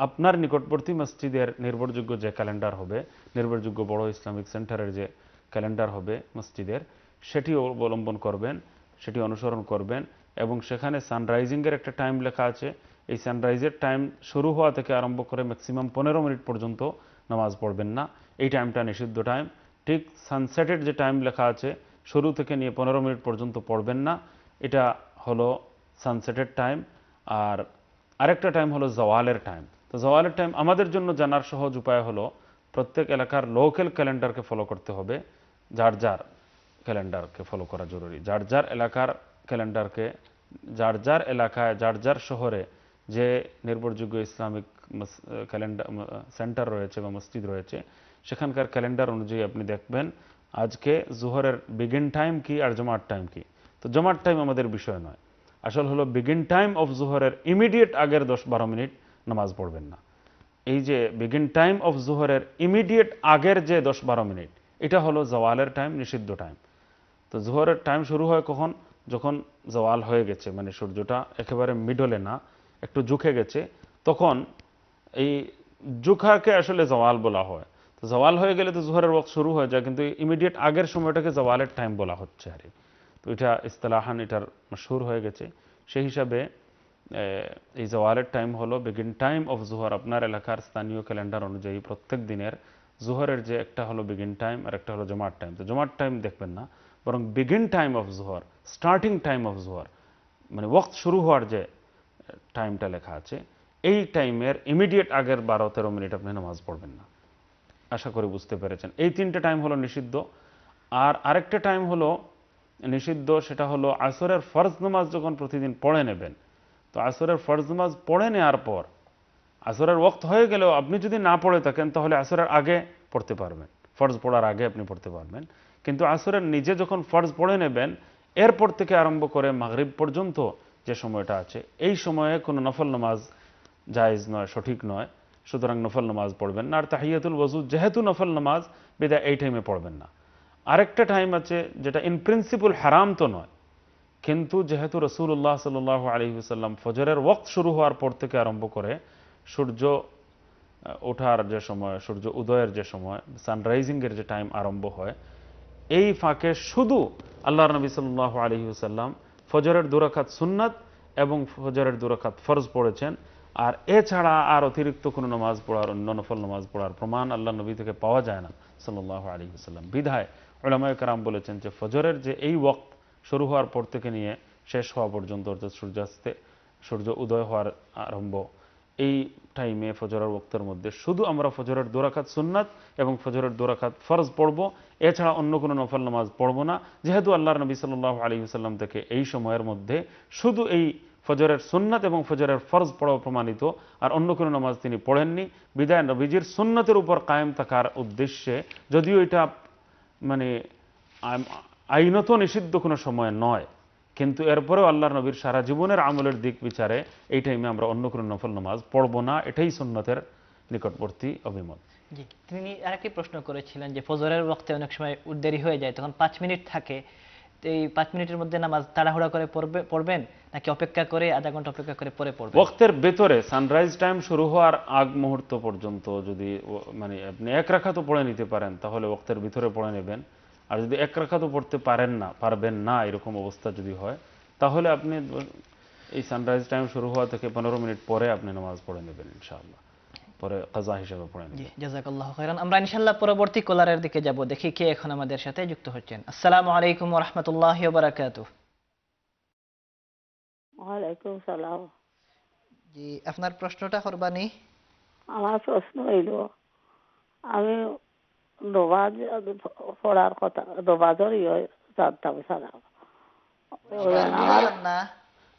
আপনার নিকটবর্তী মসজিদের নির্ভরযোগ্য যে ক্যালেন্ডার হবে, নির্ভরযোগ্য বড় ইসলামিক সেন্টারের যে ক্যালেন্ডার হবে মসজিদের, সেটি অবলম্বন করবেন, সেটি অনুসরণ করবেন, এবং সেখানে সানরাইজিংয়ের একটা টাইম লেখা আছে। এই সানরাইজের টাইম শুরু হওয়া থেকে আরম্ভ করে ম্যাক্সিমাম পনেরো মিনিট পর্যন্ত নামাজ পড়বেন না। এই টাইমটা নিষিদ্ধ টাইম। ঠিক সানসেটের যে টাইম লেখা আছে, শুরু থেকে নিয়ে পনেরো মিনিট পর্যন্ত পড়বেন না। এটা হলো সানসেটের টাইম। আর আরেকটা টাইম হলো জওয়ালের টাইম। তো জওয়ালের টাইম আমাদের জন্য জানার সহজ উপায় হলো, প্রত্যেক এলাকার লোকাল ক্যালেন্ডারকে ফলো করতে হবে। যার যার ক্যালেন্ডারকে ফলো করা জরুরি। যার যার এলাকার ক্যালেন্ডারকে যার যার এলাকায়, যার যার শহরে যে নির্ভরযোগ্য ইসলামিক ক্যালেন্ডার সেন্টার রয়েছে বা মসজিদ রয়েছে, সেখানকার ক্যালেন্ডার অনুযায়ী আপনি দেখবেন আজকে জোহরের বিগিন টাইম কি আর জমার টাইম কি। তো জমার টাইম আমাদের বিষয় নয়। আসল হলো বিগিন টাইম অফ জোহরের ইমিডিয়েট আগের দশ বারো মিনিট নামাজ পড়বেন না। এই যে বিগিন টাইম অফ জোহরের ইমিডিয়েট আগের যে দশ বারো মিনিট, এটা হলো জওয়ালের টাইম নিষিদ্ধ টাইম তো জোহরের টাইম শুরু হয় কখন? যখন জওয়াল হয়ে গেছে মানে সূর্যটা একেবারে মিডলে না একটু ঝুঁকে গেছে, তখন এই জুখাকে আসলে জওয়াল বলা হয়। তো জওয়াল হয়ে গেলে তো জোহরের ওয়াক্ত শুরু হয়ে যায়, কিন্তু ইমিডিয়েট আগের সময়টাকে জওয়ালের টাইম বলা হচ্ছে আর তো এটা ইস্তালাহান এটার মশহুর হয়ে গেছে। সেই হিসাবে এই জওয়ালের টাইম হলো বিগিন টাইম অফ জোহর। আপনার এলাকার স্থানীয় ক্যালেন্ডার অনুযায়ী প্রত্যেক দিনের জোহরের যে একটা হলো বিগিন টাইম আর একটা হলো জমার টাইম তো জমার টাইম দেখবেন না, বরং begin time of Johar starting time of জোহর মানে ওয়াক্ত শুরু হওয়ার যে টাইমটা লেখা আছে, এই টাইমের ইমিডিয়েট আগের বারো তেরো মিনিট আপনি নামাজ পড়বেন না। আশা করি বুঝতে পেরেছেন। এই তিনটে টাইম হলো নিষিদ্ধ। আর আরেকটা টাইম হলো নিষিদ্ধ, সেটা হলো আসরের ফরজ নামাজ যখন প্রতিদিন পড়ে নেবেন, তো আসরের ফরজ নামাজ পড়ে নেওয়ার পর, আসরের ওক্ত হয়ে গেলেও আপনি যদি না পড়ে থাকেন, তাহলে আসরের আগে পড়তে পারবেন। ফরজ পড়ার আগে আপনি পড়তে পারবেন। কিন্তু আসরের নিজে যখন ফরজ পড়ে নেবেন, এরপর থেকে আরম্ভ করে মাগরিব পর্যন্ত যে সময়টা আছে। এই সময়ে কোনো নফল নামাজ জায়েজ নয়, সঠিক নয়। সুতরাং নফল নামাজ পড়বেন না। আর তাহিয়াতুল ওয়াজু যেহেতু নফল নামাজ বেদা এই টাইমে পড়বেন না। আরেকটা টাইম আছে যেটা ইন প্রিন্সিপাল হারাম তো নয়, কিন্তু যেহেতু রসুল্লাহ সাল আলী সাল্লাম ফজরের ওক্ত শুরু হওয়ার পর থেকে আরম্ভ করে, সূর্য ওঠার যে সময়, সূর্য উদয়ের যে সময় সানরাইজিংয়ের যে টাইম আরম্ভ হয়, এই ফাঁকে শুধু আল্লাহ নবী সাল্লাহ আলী সাল্লাম ফজরের দুরাখাত সুন্নাত এবং ফজরের দুরাখাত ফরজ পড়েছেন। আর এছাড়া আর অতিরিক্ত কোনো নমাজ পড়ার, অন্য নফল নমাজ পড়ার প্রমাণ আল্লাহ নবী থেকে পাওয়া যায় না সাল্লাহ আলী সাল্লাম বিধায় ওলামায় কারাম বলেছেন যে, ফজরের যে এই ওক্ত শুরু হওয়ার পর থেকে নিয়ে শেষ হওয়া পর্যন্ত অর্থাৎ সূর্যাস্তে, সূর্য উদয় হওয়ার আরম্ভ এই টাইমে ফজরের ওক্তের মধ্যে শুধু আমরা ফজরের দোরাকাত সুন্নাত এবং ফজরের দোরাকাত ফরজ পড়ব, এছাড়া অন্য কোনো নফল নামাজ পড়ব না। যেহেতু আল্লাহর নবী সাল্লাহ আলী সাল্লাম থেকে এই সময়ের মধ্যে শুধু এই ফজরের সুন্নাত এবং ফজরের ফরজ পড়া প্রমাণিত, আর অন্য কোনো নামাজ তিনি পড়েননি। বিদায় নবীজির সুন্নতের উপর কায়েম থাকার উদ্দেশ্যে যদিও এটা মানে আইনত নিষিদ্ধ কোনো সময় নয় কিন্তু এরপরেও আল্লাহর নবীর সারা জীবনের আমলের দিক বিচারে এই টাইমে আমরা অন্য কোনো নফল নামাজ পড়ব না এটাই সুন্নতের নিকটবর্তী অভিমত। জি তিনি আরেকটি প্রশ্ন করেছিলেন যে ফজরের ওয়াক্তে অনেক সময় দেরি হয়ে যায় তখন পাঁচ মিনিট থাকে। এই পাঁচ মিনিটের মধ্যে নামাজ তাড়াহুড়া করে পড়বে পড়বেন নাকি অপেক্ষা করে আধা ঘণ্টা অপেক্ষা করে পরে পড়বেন? ওক্তের ভেতরে সানরাইজ টাইম শুরু হওয়ার আগ মুহূর্ত পর্যন্ত যদি মানে আপনি এক রাখা তো পড়ে নিতে পারেন তাহলে ওক্তের ভিতরে পড়ে নেবেন। আর যদি এক রাখাতো পড়তে পারেন না পারবেন না এরকম অবস্থা যদি হয় তাহলে আপনি এই সানরাইজ টাইম শুরু হওয়া থেকে পনেরো মিনিট পরে আপনি নামাজ পড়ে নেবেন ইনশাআল্লাহ। পরে কাজা হিসেবে পড়ে নেবেন। জাজাকাল্লাহ খাইরান আমরা ইনশাল্লাহ পরবর্তী কলারের দিকে যাব। দেখি কে এখন আমাদের সাথে যুক্ত হচ্ছেন। আসসালামু আলাইকুম রহমতুল্লাহ বারাকাতু ওয়ালাইকুম সালাম। জি আপনার প্রশ্নটা করবানি? আমার প্রশ্ন হইল আমি নমাজ পড়ার কথা নমাজের ইয়ে জানতাম সালাম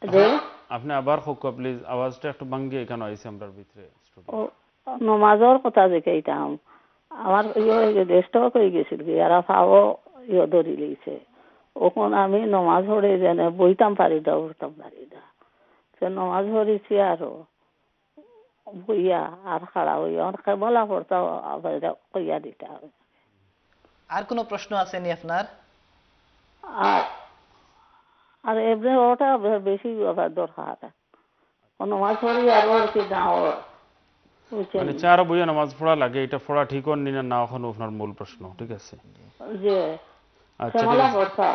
যে? আপনি আবার হোক প্লিজ আওয়াজটা একটু ভাঙ্গিয়ে এখানে আইসি আমরা ভিতরে। নমাজের কথা যে কেইটাম আমার ইয়ে দেশটাও কই গেছিল কি এরা পাও ইয়ে ধরি লইছে। ওখন আমি নমাজ পড়ে যেন বইতাম পারি না উঠতাম পারি না। সে নমাজ পড়েছি আরও। বইয়া আর খাড়া হইয়া অনেক বলা কইয়া দিতে হবে। আর কোনো প্রশ্ন আসেনি আপনার? আর আর এমনি ওটা বেশি আবার দরকার নমাজ পড়ি আর ওর কি না মানে চার বইয়ে নামাজ পড়া লাগে এটা পড়া ঠিক হন না না এখন আপনার মূল প্রশ্ন ঠিক আছে? আচ্ছা ঠিক আছে।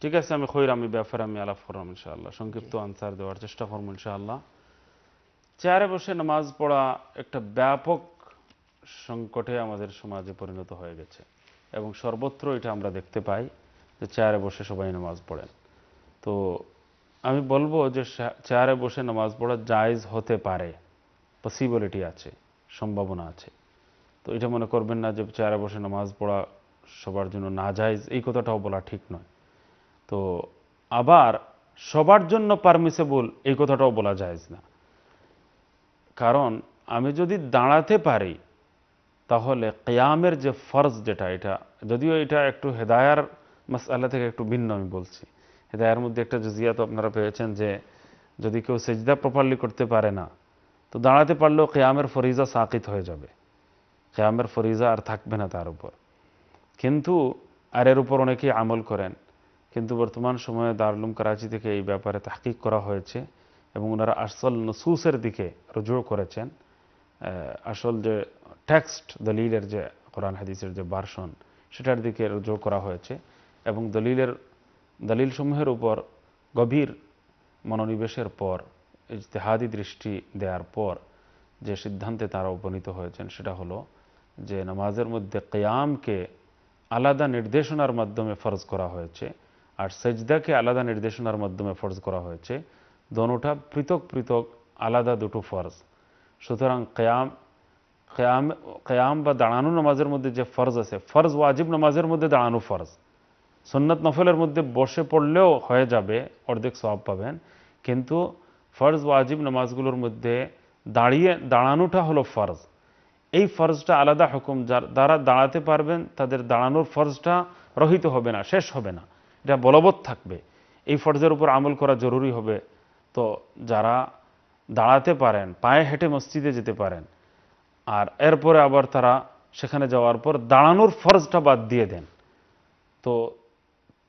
ঠিক আছে আমি খৈর আমি ব্যাপারে আমি আলাপ করলাম ইনশাআল্লাহ। সংক্ষিপ্ত আনসার দেওয়ার চেষ্টা করব ইনশাআল্লাহ। চেয়ারে বসে নামাজ পড়া একটা ব্যাপক সংকটে আমাদের সমাজে পরিণত হয়ে গেছে। এবং সর্বত্র এটা আমরা দেখতে পাই যে চেয়ারে বসে সবাই নামাজ পড়েন। তো আমি বলব যে চেয়ারে বসে নামাজ পড়া জায়েজ হতে পারে। পসিবিলিটি আছে, সম্ভাবনা আছে। তো এটা মনে করবেন না যে চেয়ারে বসে নামাজ পড়া সবার জন্য না জায়েজ এই কথাটাও বলা ঠিক নয়। তো আবার সবার জন্য পারমিসেবল এই কথাটাও বলা যায় না। কারণ আমি যদি দাঁড়াতে পারি, তাহলে কেয়ামের যে ফরজ যেটা, এটা যদিও এটা একটু হেদায়ার মাসালা থেকে একটু ভিন্ন আমি বলছি। হেদায়ার মধ্যে একটা জুজিয়াত আপনারা পেয়েছেন যে যদি কেউ সেজদা প্রপারলি করতে পারে না, তো দাঁড়াতে পারলেও কেয়ামের ফরিজা সাকিত হয়ে যাবে। কেয়ামের ফরিজা আর থাকবে না তার উপর। কিন্তু আর এর উপর অনেকেই আমল করেন। কিন্তু বর্তমান সময়ে দারুলুম করাচি থেকে এই ব্যাপারে তাহকিক করা হয়েছে। এবং ওনারা আসল নসুসের দিকে রুজু করেছেন। আসল যে টেক্সট দলিলের যে কোরআন হাদিসের যে বার্সন সেটার দিকে রুজু করা হয়েছে এবং দলিলের, দলিলসমূহের উপর গভীর মনোনিবেশের পর, ইজতেহাদি দৃষ্টি দেওয়ার পর যে সিদ্ধান্তে তারা উপনীত হয়েছেন, সেটা হলো যে নামাজের মধ্যে কেয়ামকে আলাদা নির্দেশনার মাধ্যমে ফরজ করা হয়েছে আর সেজদাকে আলাদা নির্দেশনার মাধ্যমে ফরজ করা হয়েছে। দোনোটা পৃথক পৃথক আলাদা দুটো ফরজ। সুতরাং কেয়াম কেয়াম কেয়াম বা দাঁড়ানো নামাজের মধ্যে যে ফরজ আছে, ফরজ ওয়াজিব নামাজের মধ্যে দাঁড়ানো ফরজ। সন্ন্যত নফলের মধ্যে বসে পড়লেও হয়ে যাবে, অর্ধেক সওয়াব পাবেন। কিন্তু ফরজ ওয়াজিব নামাজগুলোর মধ্যে দাঁড়িয়ে, দাঁড়ানোটা হলো ফরজ। এই ফরজটা আলাদা হুকুম, যার দ্বারা দাঁড়াতে পারবেন, তাদের দাঁড়ানোর ফরজটা রহিত হবে না, শেষ হবে না। এটা বলবৎ থাকবে। এই ফরজের উপর আমল করা জরুরি হবে। তো যারা দাঁড়াতে পারেন, পায়ে হেঁটে মসজিদে যেতে পারেন, আর এরপরে আবার তারা সেখানে যাওয়ার পর দাঁড়ানোর ফরজটা বাদ দিয়ে দেন, তো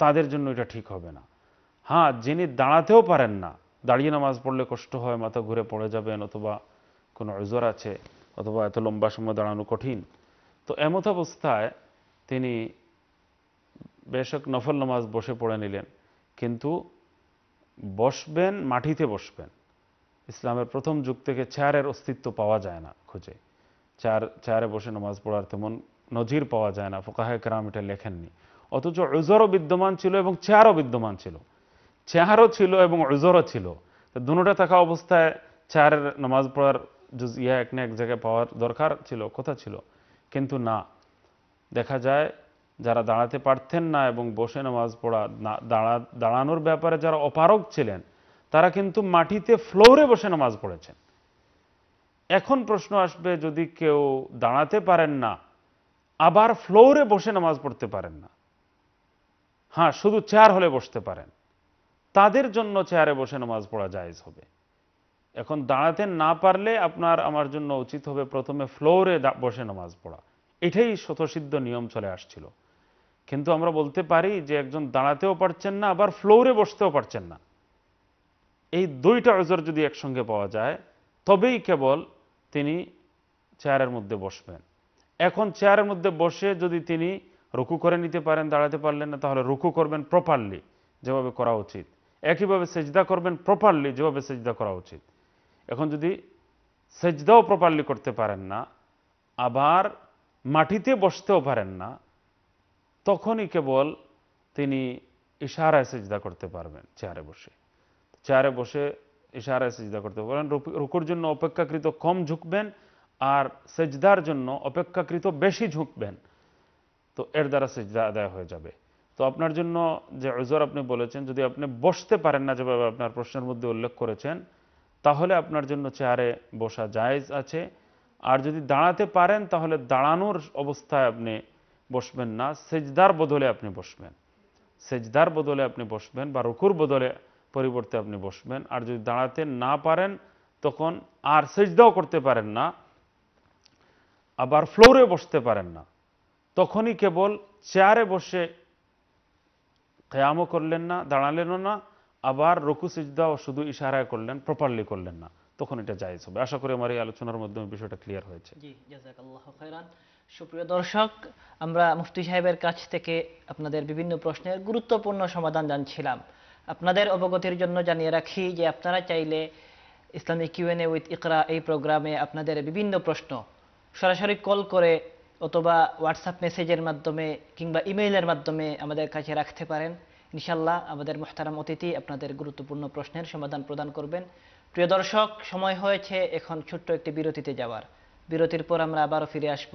তাদের জন্য এটা ঠিক হবে না। হ্যাঁ যিনি দাঁড়াতেও পারেন না, দাঁড়িয়ে নামাজ পড়লে কষ্ট হয়, মাথা ঘুরে পড়ে যাবেন অথবা কোনো ওজোর আছে, অথবা এত লম্বা সময় দাঁড়ানো কঠিন, তো এমত অবস্থায় তিনি বেশক নফল নামাজ বসে পড়ে নিলেন, কিন্তু বসবেন, মাটিতে বসবেন। ইসলামের প্রথম যুগ থেকে চেয়ারের অস্তিত্ব পাওয়া যায় না খুঁজে। চেয়ার, চেয়ারে বসে নামাজ পড়ার তেমন নজির পাওয়া যায় না, ফোকাহে কেরাম এটা লেখেননি। অথচ উজরও বিদ্যমান ছিল এবং চেয়ারও বিদ্যমান ছিল। চেয়ারও ছিল এবং উজরও ছিল। তো দুটোটা থাকা অবস্থায় চেয়ারের নামাজ পড়ার জুজিয়া এক না এক জায়গায় পাওয়ার দরকার ছিল, কথা ছিল। কিন্তু না, দেখা যায় যারা দাঁড়াতে পারতেন না এবং বসে নামাজ পড়া দাঁড়া, দাঁড়ানোর ব্যাপারে যারা অপারগ ছিলেন, তারা কিন্তু মাটিতে ফ্লোরে বসে নামাজ পড়েছেন। এখন প্রশ্ন আসবে, যদি কেউ দাঁড়াতে পারেন না, আবার ফ্লোরে বসে নামাজ পড়তে পারেন না হ্যাঁ শুধু চেয়ার হলে বসতে পারেন, তাদের জন্য চেয়ারে বসে নামাজ পড়া জায়েজ হবে। এখন দাঁড়াতে না পারলে আপনার, আমার জন্য উচিত হবে প্রথমে ফ্লোরে বসে নামাজ পড়া। এটাই স্বতঃসিদ্ধ নিয়ম চলে আসছিল। কিন্তু আমরা বলতে পারি যে একজন দাঁড়াতেও পারছেন না, আবার ফ্লোরে বসতেও পারছেন না। এই দুইটা অজর যদি একসঙ্গে পাওয়া যায়, তবেই কেবল তিনি চেয়ারের মধ্যে বসবেন। এখন চেয়ারের মধ্যে বসে যদি তিনি রুকু করে নিতে পারেন, দাঁড়াতে পারলেন না, তাহলে রুকু করবেন প্রপারলি যেভাবে করা উচিত। একইভাবে সেজদা করবেন প্রপারলি যেভাবে সেজদা করা উচিত। এখন যদি সেজদাও প্রপারলি করতে পারেন না, আবার মাটিতে বসতেও পারেন না তখনই কেবল তিনি ইশারায় সেজদা করতে পারবেন চেয়ারে বসে। চেয়ারে বসে ইশারায় সেজদা করতে পারবেন। রুকুর জন্য অপেক্ষাকৃত কম ঝুঁকবেন আর সেজদার জন্য অপেক্ষাকৃত বেশি ঝুঁকবেন। তো এর দ্বারা সেজদা আদায় হয়ে যাবে। তো আপনার জন্য যে ওজর আপনি বলেছেন, যদি আপনি বসতে পারেন না যেভাবে আপনার প্রশ্নের মধ্যে উল্লেখ করেছেন, তাহলে আপনার জন্য চেয়ারে বসা জায়েজ আছে। আর যদি দাঁড়াতে পারেন, তাহলে দাঁড়ানোর অবস্থায় আপনি বসবেন না, সেজদার বদলে আপনি বসবেন। সেজদার বদলে আপনি বসবেন বা রুকুর বদলে পরিবর্তে আপনি বসবেন। আর যদি দাঁড়াতে না পারেন, তখন আর সেজদাও করতে পারেন না, আবার ফ্লোরে বসতে পারেন না। তখনই কেবল চেয়ারে বসে কেয়ামও করলেন না, দাঁড়ালেনও না, আবার রকু সিজদাও শুধু ইশারায় করলেন প্রপারলি করলেন না। তখন এটা জায়েজ হবে। আশা করি আমার এই আলোচনার মাধ্যমে বিষয়টা ক্লিয়ার হয়েছে। সুপ্রিয় দর্শক, আমরা মুফতি সাহেবের কাছ থেকে আপনাদের বিভিন্ন প্রশ্নের গুরুত্বপূর্ণ সমাধান জানছিলাম। আপনাদের অবগতির জন্য জানিয়ে রাখি যে আপনারা চাইলে ইসলামিক কিউএনএ উইথ ইকরা এই প্রোগ্রামে আপনাদের বিভিন্ন প্রশ্ন সরাসরি কল করে অথবা হোয়াটসঅ্যাপ মেসেজের মাধ্যমে কিংবা ইমেইলের মাধ্যমে আমাদের কাছে রাখতে পারেন। ইনশাল্লাহ আমাদের মোহতারাম অতিথি আপনাদের গুরুত্বপূর্ণ প্রশ্নের সমাধান প্রদান করবেন। প্রিয় দর্শক, সময় হয়েছে এখন ছোট্ট একটি বিরতিতে যাওয়ার। বিরতির পর আমরা আবারও ফিরে আসব।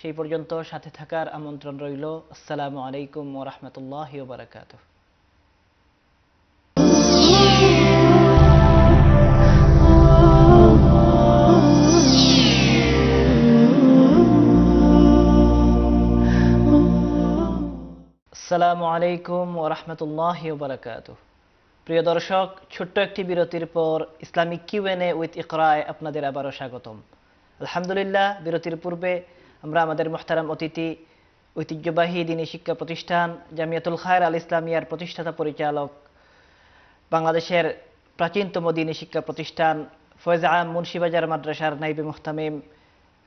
সেই পর্যন্ত সাথে থাকার আমন্ত্রণ রইল। আসসালামু আলাইকুম ও রহমতুল্লাহ বারাকাতুহ। আসসালামু আলাইকুম ও রহমতুল্লাহ বারাকাতুহ। প্রিয় দর্শক, ছোট্ট একটি বিরতির পর ইসলামিক কিউএনএ উইথ ইকরায় আপনাদের আবারও স্বাগতম। আলহামদুলিল্লাহ, বিরতির পূর্বে আমরা আমাদের মোহতারাম অতিথি, ঐতিহ্যবাহী দিনী শিক্ষা প্রতিষ্ঠান জামিয়াতুল খায়ের আল ইসলামিয়ার প্রতিষ্ঠাতা পরিচালক, বাংলাদেশের প্রাচীনতম দিনী শিক্ষা প্রতিষ্ঠান ফয়েজ আম মুন্সিবাজার মাদ্রাসার নাইবে মুহতামিম,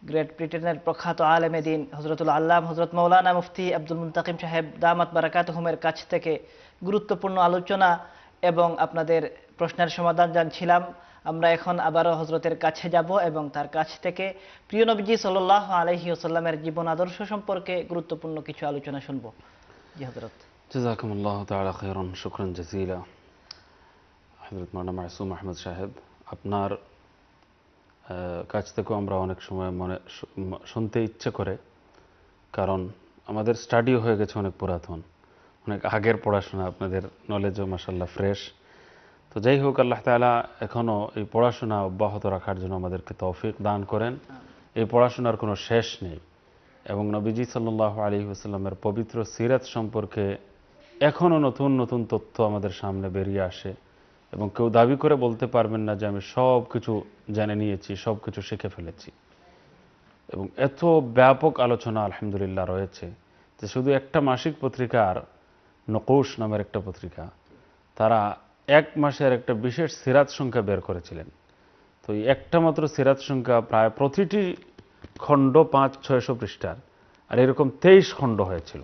গ্রেট ব্রিটেনের প্রখ্যাত আলেমে দিন হজরতুল আল্লাহ হজরত মৌলানা মুফতি আব্দুল মুন্তাকিম সাহেব দামাত বারাকাত হুমের কাছ থেকে গুরুত্বপূর্ণ আলোচনা এবং আপনাদের প্রশ্নের সমাধান জানছিলাম। আমরা এখন আবারও হজরতের কাছে যাব এবং তার কাছ থেকে প্রিয় নবীজি সাল্লাহ আলহি ওসাল্লামের জীবন আদর্শ সম্পর্কে গুরুত্বপূর্ণ কিছু আলোচনা শুনব। জি হজরত আহমদ সাহেব, আপনার কাছ থেকেও আমরা অনেক সময় মনে, শুনতে ইচ্ছে করে, কারণ আমাদের স্টাডিও হয়ে গেছে অনেক পুরাতন। অনেক আগের পড়াশোনা, আপনাদের নলেজও মাসাল্লাহ ফ্রেশ তো যাই হোক, আল্লাহ তাআলা এখনও এই পড়াশোনা অব্যাহত রাখার জন্য আমাদেরকে তৌফিক দান করেন। এই পড়াশোনার কোনো শেষ নেই এবং নবীজি সাল্লাহ আলী হুসাল্লামের পবিত্র সিরাত সম্পর্কে এখনও নতুন নতুন তথ্য আমাদের সামনে বেরিয়ে আসে এবং কেউ দাবি করে বলতে পারবেন না যে আমি সব কিছু জেনে নিয়েছি সব কিছু শিখে ফেলেছি। এবং এত ব্যাপক আলোচনা আলহামদুলিল্লাহ রয়েছে যে শুধু একটা মাসিক পত্রিকার নকৌশ নামের একটা পত্রিকা, তারা এক মাসের একটা বিশেষ সিরাত সংখ্যা বের করেছিলেন। তো এই একটা মাত্র সিরাত সংখ্যা প্রায় প্রতিটি খণ্ড পাঁচ, ছয়শো পৃষ্ঠার। আর এরকম তেইশ খণ্ড হয়েছিল।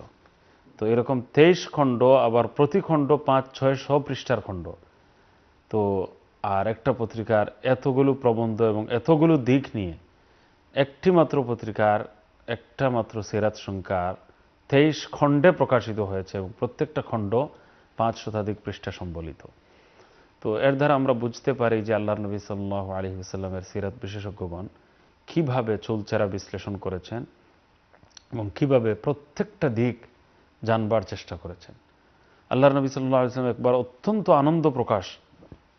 তো এরকম তেইশ খণ্ড, আবার প্রতি খণ্ড পাঁচ, ছয়শো পৃষ্ঠার খণ্ড। তো আর একটা পত্রিকার এতগুলো প্রবন্ধ এবং এতগুলো দিক নিয়ে একটি মাত্র পত্রিকার একটা মাত্র সিরাত সংখ্যার তেইশ খণ্ডে প্রকাশিত হয়েছে এবং প্রত্যেকটা খণ্ড পাঁচ শতাধিক পৃষ্ঠা সম্বলিত। তো এর দ্বারা আমরা বুঝতে পারি যে আল্লাহ নবী সাল্লাহ আলী সাল্লামের সিরাত বিশেষজ্ঞগণ কীভাবে চুলচেরা বিশ্লেষণ করেছেন এবং কীভাবে প্রত্যেকটা দিক জানবার চেষ্টা করেছেন। আল্লাহ নবী সাল্লাহ একবার অত্যন্ত আনন্দ প্রকাশ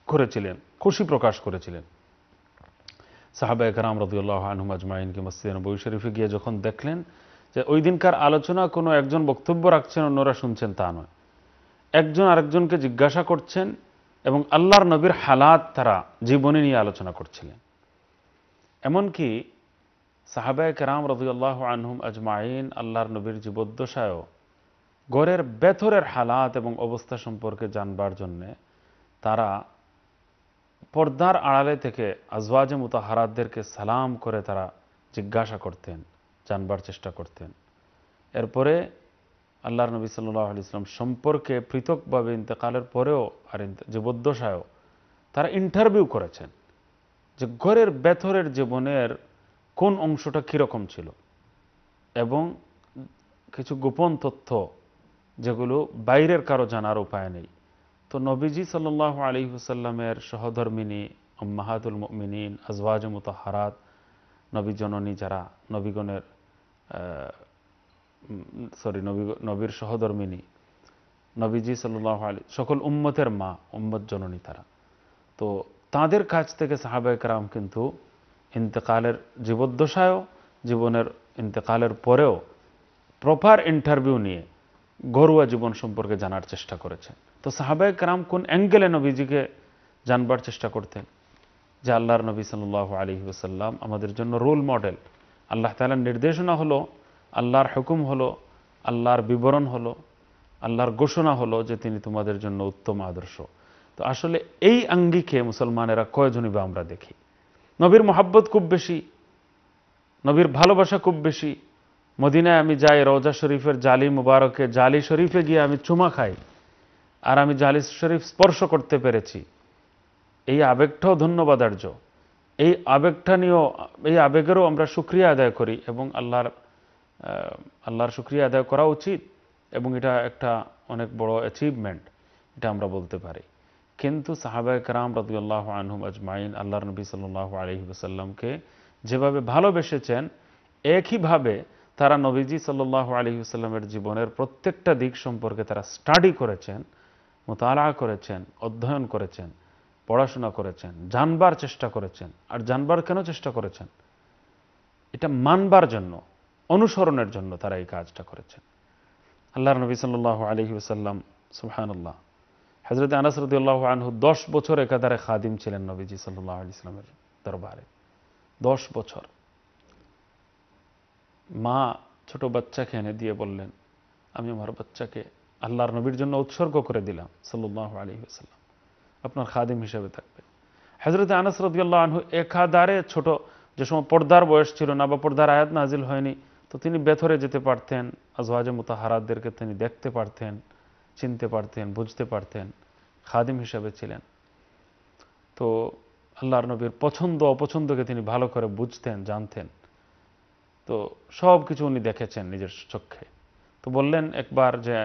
করেছিলেন, খুশি প্রকাশ করেছিলেন। সাহাবা একরাম রদুল্লাহ আনহুম আজমাইনকে মসজিদ নবী শরীফে গিয়ে যখন দেখলেন যে ওই দিনকার আলোচনা কোনো একজন বক্তব্য রাখছেন অন্যরা শুনছেন তা নয়। একজন আরেকজনকে জিজ্ঞাসা করছেন এবং আল্লাহর নবীর হালাত তারা জীবনী নিয়ে আলোচনা করছিলেন। এমনকি সাহাবায় কেরাম রদুল্লাহ আনহুম আজমাইন আল্লাহর নবীর জীবদ্দশায়ও গড়ের বেথরের হালাত এবং অবস্থা সম্পর্কে জানবার জন্যে তারা পর্দার আড়ালে থেকে আজওয়াজে মুতাহারাতদেরকে সালাম করে তারা জিজ্ঞাসা করতেন, জানবার চেষ্টা করতেন। এরপরে আল্লাহর নবী সাল্লাহ ইসলাম সম্পর্কে পৃথকভাবে ইন্তেকালের পরেও আর জীবদ্দশায়ও তারা ইন্টারভিউ করেছেন যে ঘরের বেথরের জীবনের কোন অংশটা কীরকম ছিল এবং কিছু গোপন তথ্য যেগুলো বাইরের কারও জানার উপায় নেই। তো নবীজি সাল্লাহ আলী হুসাল্লামের সহধর্মিনী মাহাতুল মিনীন আজওয়াজ মুতাহারাত, নবী জননী যারা, নবীগণের সরি নবী, নবীর সহধর্মিনী, নবীজি সাল্লাহ আলী সকল উম্মতের মা, উম্মত জননী তারা। তো তাদের কাছ থেকে সাহাবায়করাম কিন্তু ইন্তেকালের জীবদ্দশায়ও, জীবনের ইন্তেকালের পরেও প্রপার ইন্টারভিউ নিয়ে ঘরোয়া জীবন সম্পর্কে জানার চেষ্টা করেছেন তো সাহাবায় কারাম কোন অ্যাঙ্গেলে নবীজিকে জানবার চেষ্টা করতেন? যে আল্লাহর নবী সাল্লাহ আলী ওসাল্লাম আমাদের জন্য রোল মডেল আল্লাহ তালার নির্দেশনা হলো আল্লাহর হুকুম হলো, আল্লাহর বিবরণ হলো, আল্লাহর ঘোষণা হলো যে তিনি তোমাদের জন্য উত্তম আদর্শ। তো আসলে এই আঙ্গিকে মুসলমানেরা কয়জনই বা আমরা দেখি? নবীর মোহাব্বত খুব বেশি, নবীর ভালোবাসা খুব বেশি। মদিনায় আমি যাই, রওজা শরীফের জালি মুবারকে, জালি শরীফে গিয়ে আমি চুমা খাই আর আমি জালি শরীফ স্পর্শ করতে পেরেছি। এই আবেগটাও ধন্যবাদার্য। এই আবেগটা নিয়েও, এই আবেগেরও আমরা সুক্রিয়া আদায় করি এবং আল্লাহর আল্লাহর সুক্রিয়া আদায় করা উচিত এবং এটা একটা অনেক বড় অ্যাচিভমেন্ট এটা আমরা বলতে পারি। কিন্তু সাহাবায় কারাম রদুল্লাহ আনহুম আজমাইন আল্লাহ নবী সাল্লাহ আলহি ওসাল্লামকে যেভাবে ভালোবেসেছেন, একইভাবে তারা নবীজি সাল্লাহ আলী সাল্লামের জীবনের প্রত্যেকটা দিক সম্পর্কে তারা স্টাডি করেছেন মোতালা করেছেন, অধ্যয়ন করেছেন, পড়াশোনা করেছেন, জানবার চেষ্টা করেছেন। আর জানবার কেন চেষ্টা করেছেন? এটা মানবার জন্য। অনুসরণের জন্য তারা এই কাজটা করেছেন। আল্লাহ নবী সাল্লাহ আলহি সাল্লাম সুহানুল্লাহ হজরত আনাসরদুল্লাহ আনহু দশ বছর একাধারে খাদিম ছিলেন নবীজি সাল্লাহ আলি ইসলামের দরবারে। দশ বছর। মা ছোট বাচ্চাকে এনে দিয়ে বললেন, আমি আমার বাচ্চাকে আল্লাহর নবীর জন্য উৎসর্গ করে দিলাম সাল্লাহ আলী সাল্লাম আপনার খাদিম হিসেবে থাকবে। হজরত আনাস রদিয়াল্লাহ আনহু একাধারে ছোট, যে সময় পর্দার বয়স ছিল না বা পর্দার আয়াত নাজিল হয়নি তো তিনি বেথরে যেতে পারতেন, আজওয়াজে মুতাহারাতদেরকে তিনি দেখতে পারতেন, চিনতে পারতেন, বুঝতে পারতেন, খাদিম হিসাবে ছিলেন। তো আল্লাহর নবীর পছন্দ, অপছন্দকে তিনি ভালো করে বুঝতেন, জানতেন। তো সব কিছু উনি দেখেছেন নিজের চক্ষে তো বললেন একবার যে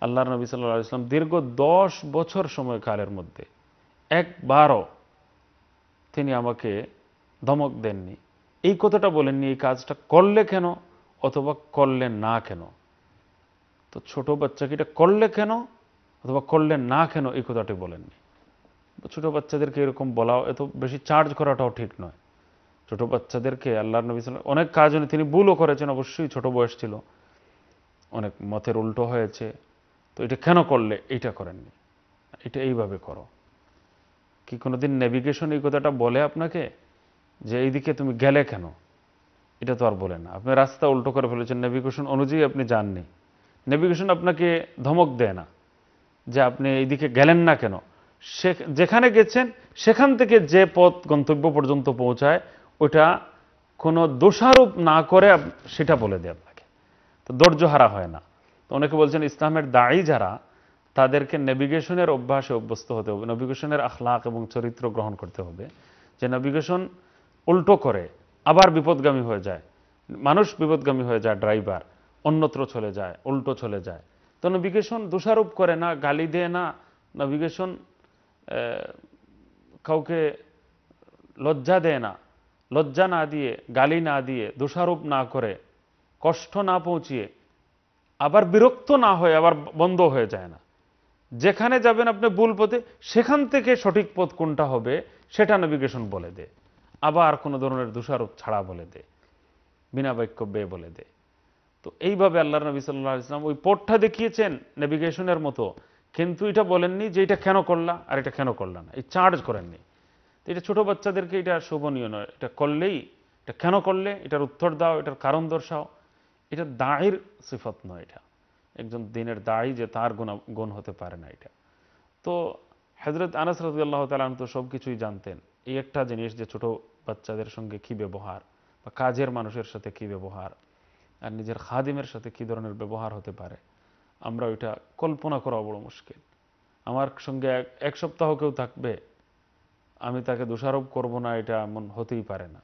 আল্লাহ নবী সাল্লাহ ইসলাম দীর্ঘ দশ বছর সময়কালের মধ্যে একবারও তিনি আমাকে ধমক দেননি। এই কথাটা বলেননি, এই কাজটা করলে কেন? অথবা করলে না কেন? তো ছোট বাচ্চাকে এটা করলে কেন অথবা করলে না কেন এই কথাটি বলেননি? ছোট বাচ্চাদেরকে এরকম বলাও, এত বেশি চার্জ করাটাও ঠিক নয়। ছোট বাচ্চাদেরকে আল্লাহ নবী অনেক কাজ তিনি ভুলও করেছেন, অবশ্যই ছোট বয়স ছিল। অনেক মতের উল্টো হয়েছে। তো এটা কেন করলে? এইটা করেননি। এটা এইভাবে করো। কি কোনোদিন নেভিগেশন এই কথাটা বলে আপনাকে? যে এইদিকে তুমি গেলে কেন? এটা তো আর বলে না। আপনি রাস্তা উল্টো করে ফেলেছেন। নেভিগেশন অনুযায়ী আপনি যাননি। নেভিগেশন আপনাকে ধমক দেয় না যে আপনি এইদিকে গেলেন না কেন? সে যেখানে গেছেন, সেখান থেকে যে পথ গন্তব্য পর্যন্ত পৌঁছায়, ওটা কোনো দোষারোপ না করে সেটা বলে দেয় আপনাকে। তো ধৈর্য হারা হয় না। তো অনেকে বলছেন, ইসলামের দায়ী যারা, তাদেরকে নেভিগেশনের অভ্যাসে অভ্যস্ত হতে হবে। নেভিগেশনের আখলাক এবং চরিত্র গ্রহণ করতে হবে। যে নেভিগেশন উল্টো করে আবার বিপদগামী হয়ে যায়। মানুষ বিপদগামী হয়ে যায় ড্রাইভার অন্যত্র চলে যায়, উল্টো চলে যায়। তো নেভিগেশন দোষারোপ করে না, গালি দেয় না। নেভিগেশন কাউকে লজ্জা দেয় না। লজ্জা না দিয়ে, গালি না দিয়ে, দোষারোপ না করে, কষ্ট না পৌঁছিয়ে, আবার বিরক্ত না হয়ে, আবার বন্ধ হয়ে যায় না। যেখানে যাবেন আপনি ভুল পথে, সেখান থেকে সঠিক পথ কোনটা হবে, সেটা নেভিগেশন বলে দে আবার কোনো ধরনের দোষারোপ ছাড়া বলে দে, বিনা বাক্য বে বলে দে। তো এইভাবে আল্লাহ নবী সাল্লাহ ইসলাম ওই পথটা দেখিয়েছেন নেভিগেশনের মতো, কিন্তু এটা বলেননি যে এটা কেন করলা আর এটা কেন করলা না, এই চার্জ করেননি। তো এটা ছোটো বাচ্চাদেরকে এটা শোভনীয় নয়, এটা করলেই, এটা কেন করলে, এটার উত্তর দাও, এটার কারণ দর্শাও, এটা দায়ের সিফত নয় এটা। একজন দিনের দায়ী যে তার গুণ গুণ হতে পারে না এটা। তো হজরত আনাস রাদিয়াল্লাহু তাআলা তো সব কিছুই জানতেন। এই একটা জিনিস যে ছোট বাচ্চাদের সঙ্গে কি ব্যবহার? বা কাজের মানুষের সাথে কি ব্যবহার? আর নিজের খাদিমের সাথে কি ধরনের ব্যবহার হতে পারে? আমরা ওইটা কল্পনা করা বড় মুশকিল। আমার সঙ্গে এক- সপ্তাহ কেউ থাকবে, আমি তাকে দোষারোপ করব না, এটা এমন হতেই পারে না।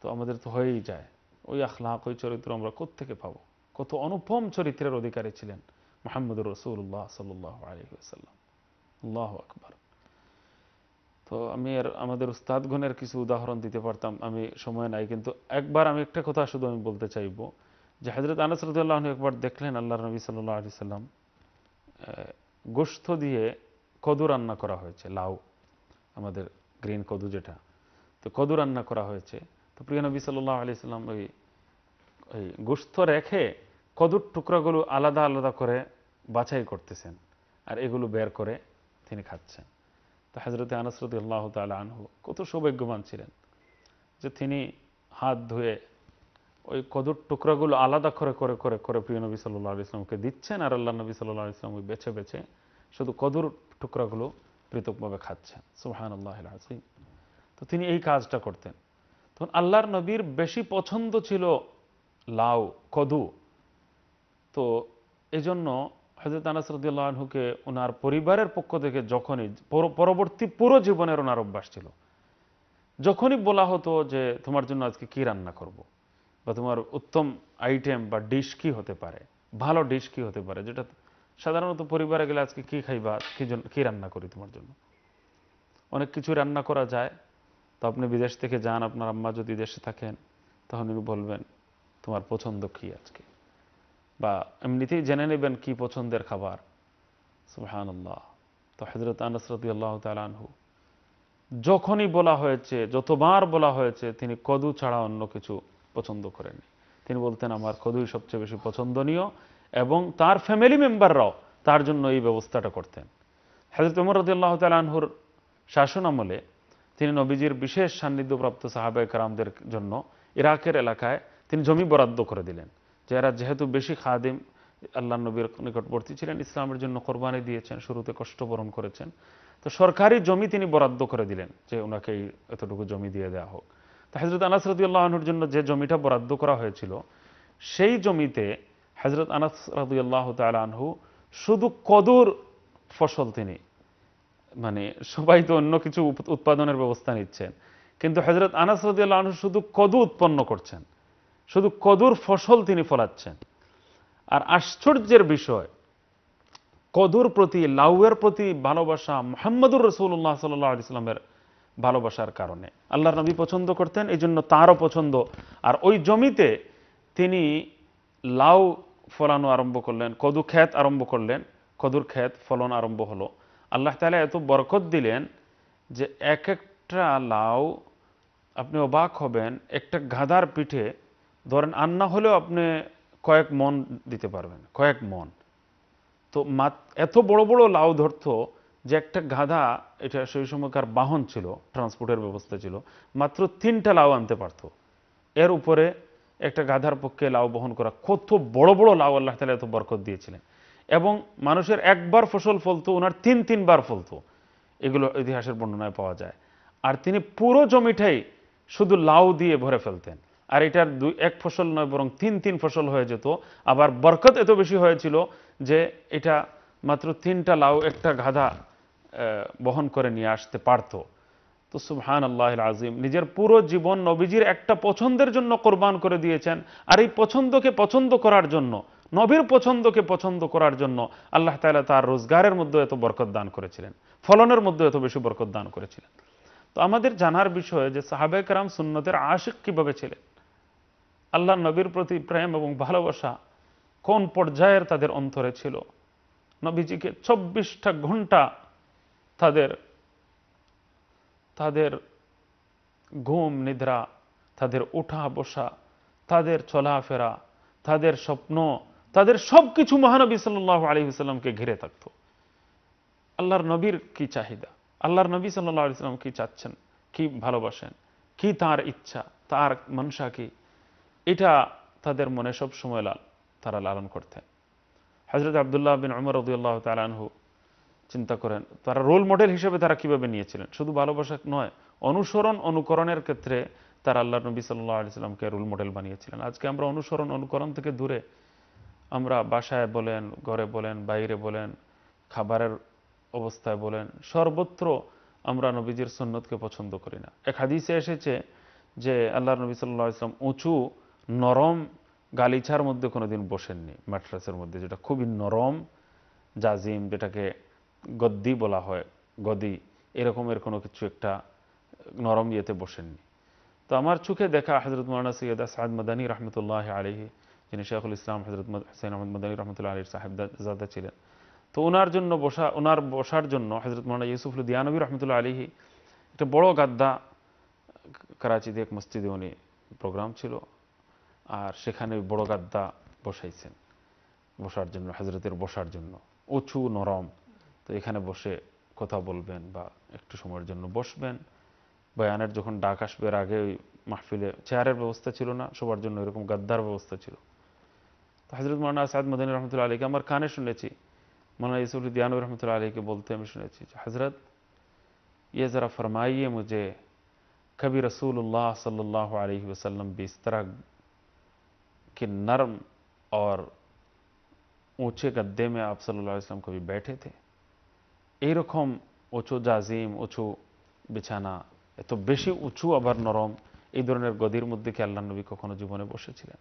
তো আমাদের তো হয়েই যায়। ওই আখলাক ওই চরিত্র আমরা কোত্থেকে পাবো? কত অনুপম চরিত্রের অধিকারী ছিলেন মোহাম্মদুর রসুল্লাহ সাল্লাহ আলী সাল্লাম আল্লাহ আকবর। তো আমি আর আমাদের উস্তাদগণের কিছু উদাহরণ দিতে পারতাম, আমি সময় নাই, কিন্তু একবার আমি একটা কথা শুধু আমি বলতে চাইব, যে হজরত আনাস একবার দেখলেন আল্লাহ নবী সাল্লাহ আলি সাল্লাম গোস্ত দিয়ে কদু রান্না করা হয়েছে, লাউ, আমাদের গ্রিন কদু যেটা, তো কদু রান্না করা হয়েছে, তো প্রিয় নবী সাল্লাহ আলি সাল্লাম ওই ওই গোস্ত রেখে কদুর টুকরাগুলো আলাদা আলাদা করে বাছাই করতেছেন, আর এগুলো বের করে তিনি খাচ্ছেন। তো হজরত আনসরত আল্লাহ তালা আনহু কত সৌভাগ্যবান ছিলেন যে তিনি হাত ধুয়ে ওই কদুর টুকরাগুলো আলাদা করে করে করে করে প্রিয় নবী সাল্লাহ ইসলামকে দিচ্ছেন আর আল্লাহ নবী সাল্লাহ ইসলাম ওই বেছে বেছে শুধু কদুর টুকরাগুলো পৃথকভাবে খাচ্ছেন। সুহান আল্লাহ আজিম তো তিনি এই কাজটা করতেন। তখন আল্লাহর নবীর বেশি পছন্দ ছিল লাউ, কদু। তো এই জন্য হজরত আনাসরদুল্লাহ আনহুকে ওনার পরিবারের পক্ষ থেকে যখনই পরবর্তী পুরো জীবনের ওনার অভ্যাস ছিল, যখনই বলা হতো যে তোমার জন্য আজকে কি রান্না করব। বা তোমার উত্তম আইটেম বা ডিশ কি হতে পারে, ভালো ডিশ কি হতে পারে, যেটা সাধারণত পরিবারে গেলে আজকে কি খাইবা, কি কি রান্না করি তোমার জন্য অনেক কিছু রান্না করা যায়, তো আপনি বিদেশ থেকে যান, আপনার আম্মা যদি দেশে থাকেন, তখন উনি বলবেন, তোমার পছন্দ কি আজকে বা এমনিতেই জেনে নেবেন কি পছন্দের খাবার। সুহান আল্লাহ তো হজরত আনসরত আল্লাহ তালহু যখনই বলা হয়েছে, যতবার বলা হয়েছে, তিনি কদু ছাড়া অন্য কিছু পছন্দ করেননি। তিনি বলতেন, আমার কদুই সবচেয়ে বেশি পছন্দনীয় এবং তার ফ্যামিলি মেম্বাররাও তার জন্য এই ব্যবস্থাটা করতেন। হজরত উমর রদুল্লাহ তালহুর শাসন আমলে তিনি নবীজির বিশেষ সান্নিধ্যপ্রাপ্ত সাহাবায় কারামদের জন্য ইরাকের এলাকায় তিনি জমি বরাদ্দ করে দিলেন। যে এরা যেহেতু বেশি খাদিম, আল্লাহ নবীর নিকটবর্তী ছিলেন, ইসলামের জন্য কোরবানি দিয়েছেন, শুরুতে কষ্ট বরণ করেছেন। তো সরকারি জমি তিনি বরাদ্দ করে দিলেন যে ওনাকে এই এতটুকু জমি দিয়ে দেওয়া হোক। তো হজরত আনাস রদিউল্লাহনুর জন্য যে জমিটা বরাদ্দ করা হয়েছিল, সেই জমিতে হজরত আনাস রদিউল্লাহ তালহু শুধু কদুর ফসল তিনি মানে সবাই তো অন্য কিছু উৎপাদনের ব্যবস্থা নিচ্ছেন। কিন্তু হজরত আনাস রদিউল্লাহ আনহু শুধু কদু উৎপন্ন করছেন। শুধু কদুর ফসল তিনি ফলাচ্ছেন। আর আশ্চর্যের বিষয়, কদুর প্রতি, লাউয়ের প্রতি ভালোবাসা মোহাম্মদুর রসুল্লাহ সাল্লাহ ইসলামের ভালোবাসার কারণে। আল্লাহ নবী পছন্দ করতেন এই জন্য তারও পছন্দ। আর ওই জমিতে তিনি লাউ ফলানো আরম্ভ করলেন, কদু ক্ষেত আরম্ভ করলেন, কদুর ক্ষেত ফলন আরম্ভ হলো। আল্লাহ তালা এত বরকত দিলেন যে এক একটা লাউ আপনি অবাক হবেন, একটা গাধার পিঠে ধরেন আন্না হলেও আপনি কয়েক মন দিতে পারবেন, কয়েক মন। তো এত বড় বড় লাউ ধরতো যে একটা গাধা, এটা সেই সময়কার বাহন ছিল ট্রান্সপোর্টের ব্যবস্থা ছিল, মাত্র তিনটা লাউ আনতে পারতো। এর উপরে একটা গাধার পক্ষে লাউ বহন করা কত বড় বড় লাউ আল্লাহ তালা এত বরকত দিয়েছিলেন। এবং মানুষের একবার ফসল ফলতো, ওনার তিন তিনবার ফলতো। এগুলো ইতিহাসের বর্ণনায় পাওয়া যায়। আর তিনি পুরো জমিটাই শুধু লাউ দিয়ে ভরে ফেলতেন। আর এটার দুই এক ফসল নয়, বরং তিন তিন ফসল হয়ে যেত। আবার বরকত এত বেশি হয়েছিল যে এটা মাত্র তিনটা লাউ একটা গাধা বহন করে নিয়ে আসতে পারতো। তো সুবহান আল্লাহ আজিম নিজের পুরো জীবন নবীজির একটা পছন্দের জন্য কোরবান করে দিয়েছেন। আর এই পছন্দকে পছন্দ করার জন্য, নবীর পছন্দকে পছন্দ করার জন্য আল্লাহ তাআলা তার রোজগারের মধ্যে এত বরকত দান করেছিলেন। ফলনের মধ্যে এত বেশি বরকত দান করেছিলেন। তো আমাদের জানার বিষয় যে সাহাবে কারাম সুন্নতের আশিক কীভাবে ছিলেন? আল্লাহ নবীর প্রতি প্রেম এবং ভালোবাসা কোন পর্যায়ের তাদের অন্তরে ছিল? নবীজিকে চব্বিশটা ঘণ্টা তাদের তাদের ঘুম, নিদ্রা, তাদের উঠা বসা তাদের চলাফেরা, তাদের স্বপ্ন, তাদের সব কিছু মহানবী সাল্লাহ আলী সাল্লামকে ঘিরে থাকতো। আল্লাহর নবীর কি চাহিদা? আল্লাহর নবী সাল্লাহ আলি সাল্লাম কি চাচ্ছেন? কি ভালোবাসেন? কি তার ইচ্ছা? তার মনসা কি? এটা তাদের মনে সব সময় লাল তারা লালন করতেন। হজরত আবদুল্লাহ বিন উমর রদুল্লাহ তালানহু চিন্তা করেন, তারা রোল মডেল হিসেবে তারা কীভাবে নিয়েছিলেন? শুধু ভালোবাসা নয়, অনুসরণ, অনুকরণের ক্ষেত্রে তারা আল্লাহ নবী সাল্লাহ আলি সাল্লামকে রোল মডেল বানিয়েছিলেন। আজকে আমরা অনুসরণ, অনুকরণ থেকে দূরে। আমরা বাসায় বলেন, ঘরে বলেন, বাইরে বলেন, খাবারের অবস্থায় বলেন, সর্বত্র আমরা নবীজির সন্ন্যতকে পছন্দ করি না। এক হাদিসে এসেছে যে আল্লাহ নবী সাল্লাহ ইসলাম উঁচু নরম গালিছার মধ্যে কোনোদিন বসেননি, ম্যাট্রাসের মধ্যে, যেটা খুবই নরম, জাজিম, যেটাকে গদ্দি বলা হয়, গদি, এরকমের কোনো কিছু একটা নরম ইয়েতে বসেননি। তো আমার চোখে দেখা হজরত মৌলানা সৈয়দ সাদ মদানী রহমতুল্লাহ আলহি যিনি শেখুল ইসলাম হজরত হুসেন আহমদ মদানী রহমতুল্লাহ আলীর সাহেব জাদা ছিলেন। তো ওনার জন্য বসা, ওনার বসার জন্য হজরত মৌলানা ইউসুফুল দিয়ানবী রহমতুল্লাহ আলহি একটা বড় গাদ্দা করাচিতে এক মসজিদে উনি প্রোগ্রাম ছিল। আর সেখানে বড় গাদ্দা বসাইছেন। বসার জন্য, হাজরতের বসার জন্য। উঁচু, নরম। তো এখানে বসে কথা বলবেন বা একটু সময়ের জন্য বসবেন। বয়ানের যখন ডাক আসবে, এর আগে ওই মাহফিলে চেয়ারের ব্যবস্থা ছিল না সবার জন্য এরকম গাদ্দার ব্যবস্থা ছিল। তো হাজরত মৌলানা সাদ মদিন রহমতুল্লাহ আলীকে আমার কানে শুনেছি। মৌলানা ইসুলুদ্দিয়ানু রহমতুল্লাহ আলীকে বলতে আমি শুনেছি যে, হজরত ইয়ে যারা ফরমাইয়ে মুজে কবি রসুল্লাহ সাল্লাহ আলহি ওসাল্লাম বিস্তরা के नरम और ऊंचे गद्दे में आप सल्लल्लाहु अलैहि वसल्लम कभी बैठे थे এইরকম উঁচু জাজিম উঁচু বিছানা এত বেশি উঁচু আবার নরম এই ধরনের গদির মধ্যে কি আল্লাহ নবী কখনো জীবনে বসেছিলেন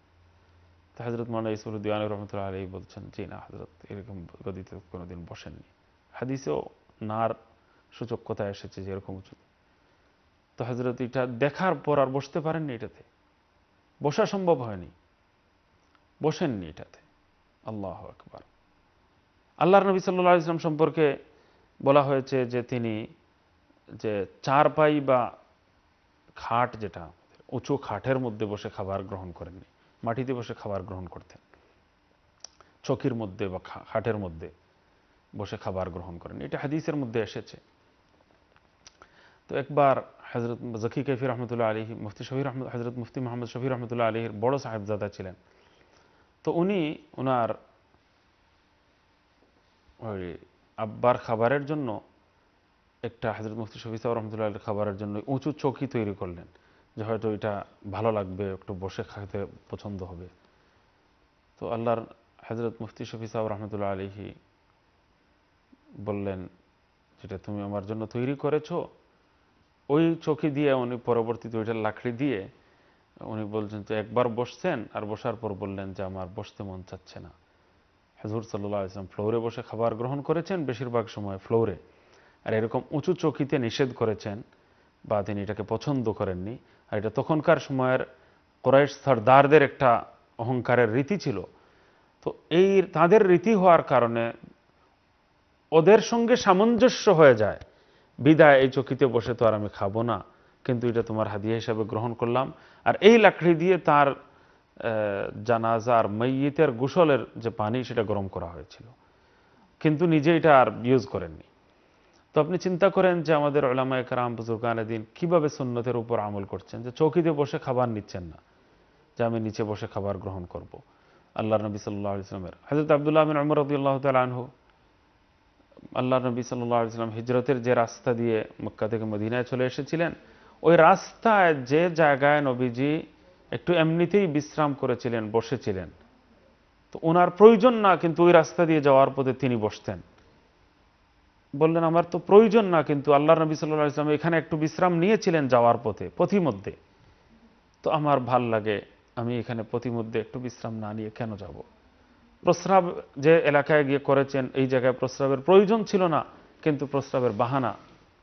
তো হজরত মৌলানা ইসুদ্দিন রহমতুল্লাহ আলী বলছেন জি না হজরত এরকম গদিতে কোনোদিন বসেননি হাদিসেও নার সূচক কোথায় এসেছে যে এরকম উঁচু তো হজরত এটা দেখার পর আর বসতে পারেননি এটাতে বসা সম্ভব হয়নি বসেননি এটাতে। আল্লাহ আকবার। আল্লাহর নবী সাল্লাহ ইসলাম সম্পর্কে বলা হয়েছে যে তিনি যে চার পাই বা খাট যেটা উঁচু খাটের মধ্যে বসে খাবার গ্রহণ করেননি, মাটিতে বসে খাবার গ্রহণ করতেন। চকির মধ্যে বা খাটের মধ্যে বসে খাবার গ্রহণ করেন এটা হাদিসের মধ্যে এসেছে। তো একবার হজরত জকি কফি রহমতুল্লাহ আলী মুফতি শফি রহমদ হজরত মুফতি মোহাম্মদ শফি রহমতুল্লাহ আলীর বড় সাহেবজাদা ছিলেন। তো উনি ওনার ওই আব্বার খাবারের জন্য একটা হজরত মুফতি শফি সাহেব রহমতুল্লাহ খাবারের জন্য উঁচু চৌকি তৈরি করলেন যে হয়তো এটা ভালো লাগবে, একটু বসে খাইতে পছন্দ হবে। তো আল্লাহর হজরত মুফতি শফি সাহেব রহমতুল্লাহ আলহি বললেন, যেটা তুমি আমার জন্য তৈরি করেছ, ওই চোখে দিয়ে উনি পরবর্তীতে ওইটা লাকড়ি দিয়ে উনি বলছেন যে একবার বসছেন আর বসার পর বললেন যে আমার বসতে মন চাচ্ছে না। হজুর সাল্লাহ ইসলাম ফ্লোরে বসে খাবার গ্রহণ করেছেন বেশিরভাগ সময় ফ্লোরে। আর এরকম উঁচু চকিতে নিষেধ করেছেন, বা তিনি এটাকে পছন্দ করেননি। আর এটা তখনকার সময়ের কোরাইশ সর্দারদের একটা অহংকারের রীতি ছিল। তো এই তাদের রীতি হওয়ার কারণে ওদের সঙ্গে সামঞ্জস্য হয়ে যায়, বিদায়, এই চকিতে বসে তো আর আমি খাব না। কিন্তু এটা তোমার হাদিয়া হিসাবে গ্রহণ করলাম। আর এই লাকড়ি দিয়ে তার জানাজার মৈয়িতের গোসলের যে পানি সেটা গরম করা হয়েছিল। কিন্তু নিজে এটা আর ইউজ করেননি। তো আপনি চিন্তা করেন যে আমাদের ওলামা একরাম বুজুর্গান দিন কীভাবে সুন্নতের উপর আমল করছেন? যে চৌকিতে বসে খাবার নিচ্ছেন না, যে আমি নিচে বসে খাবার গ্রহণ করব। আল্লাহ নবী সাল্লাহ ইসলামের হজরত আবদুল্লাহ আমিন আমর রদুল্লাহ তালহু আল্লাহ নবী সাল্লাহ ইসলাম হিজরতের যে রাস্তা দিয়ে মক্কা থেকে মদিনায় চলে এসেছিলেন ওই রাস্তায় যে জায়গায় নবীজি একটু এমনিতেই বিশ্রাম করেছিলেন, বসেছিলেন। তো ওনার প্রয়োজন না কিন্তু ওই রাস্তা দিয়ে যাওয়ার পথে তিনি বসতেন। বললেন, আমার তো প্রয়োজন না কিন্তু আল্লাহ নবী সাল্লাহ ইসলাম এখানে একটু বিশ্রাম নিয়েছিলেন যাওয়ার পথে, পথিমধ্যে। তো আমার ভালো লাগে, আমি এখানে পথিমধ্যে একটু বিশ্রাম না নিয়ে কেন যাব? প্রস্রাব যে এলাকায় গিয়ে করেছেন, এই জায়গায় প্রস্রাবের প্রয়োজন ছিল না, কিন্তু প্রস্রাবের বাহানা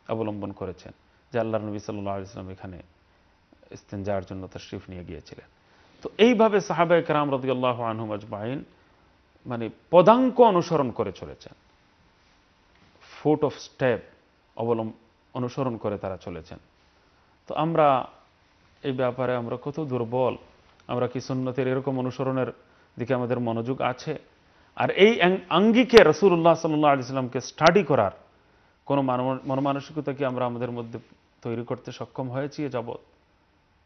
অবলম্বন করেছেন। যে আল্লাহ নবী সাল্লাহ ইসলাম এখানে ইস্তেঞ্জার জন্য তশরিফ নিয়ে গিয়েছিলেন। তো এইভাবে সাহাবায় কারাম রদিয়াল্লাহ আনহুম আজমাইন মানে পদাঙ্ক অনুসরণ করে চলেছেন। ফুট অফ স্টেপ অবলম্ব, অনুসরণ করে তারা চলেছেন। তো আমরা এই ব্যাপারে আমরা কত দুর্বল, আমরা কি সুন্নতের এরকম অনুসরণের দিকে আমাদের মনোযোগ আছে? আর এই আঙ্গিকে রসুল্লাহ সাল্লাহ আলিয়াল্লামকে স্টাডি করার কোনো মনমানসিকতা কি আমরা আমাদের মধ্যে তৈরি করতে সক্ষম হয়েছি যাবৎ।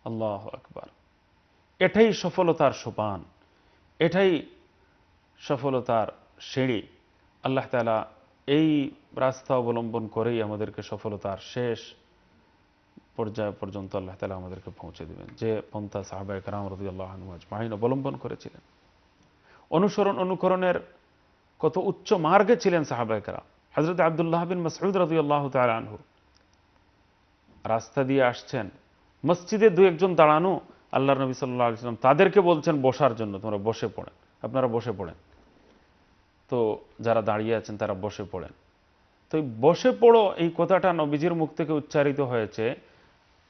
আল্লাহ আকবার। এটাই সফলতার সোপান। এটাই সফলতার সিঁড়ি। আল্লাহ তালা এই রাস্তা অবলম্বন করেই আমাদেরকে সফলতার শেষ পর্যায় পর্যন্ত আল্লাহ তালা আমাদেরকে পৌঁছে দেবেন। যে পন্থা সাহাবাহ কারাম রদি আল্লাহ মাহিন অবলম্বন করেছিলেন। অনুসরণ, অনুকরণের কত উচ্চ মার্গে ছিলেন কারাম। হজরত আবদুল্লাহ বিন মসউদ রদি আল্লাহ রাস্তা দিয়ে আসছেন। মসজিদে দু একজন দাঁড়ানো আল্লাহ নবী সাল্লাহ আলিয়াল্লাম তাদেরকে বলছেন, বসার জন্য, তোমরা বসে পড়েন। আপনারা বসে পড়েন। তো যারা দাঁড়িয়ে আছেন, তারা বসে পড়েন। তো বসে পড়ো, এই কথাটা নবীজির মুখ থেকে উচ্চারিত হয়েছে।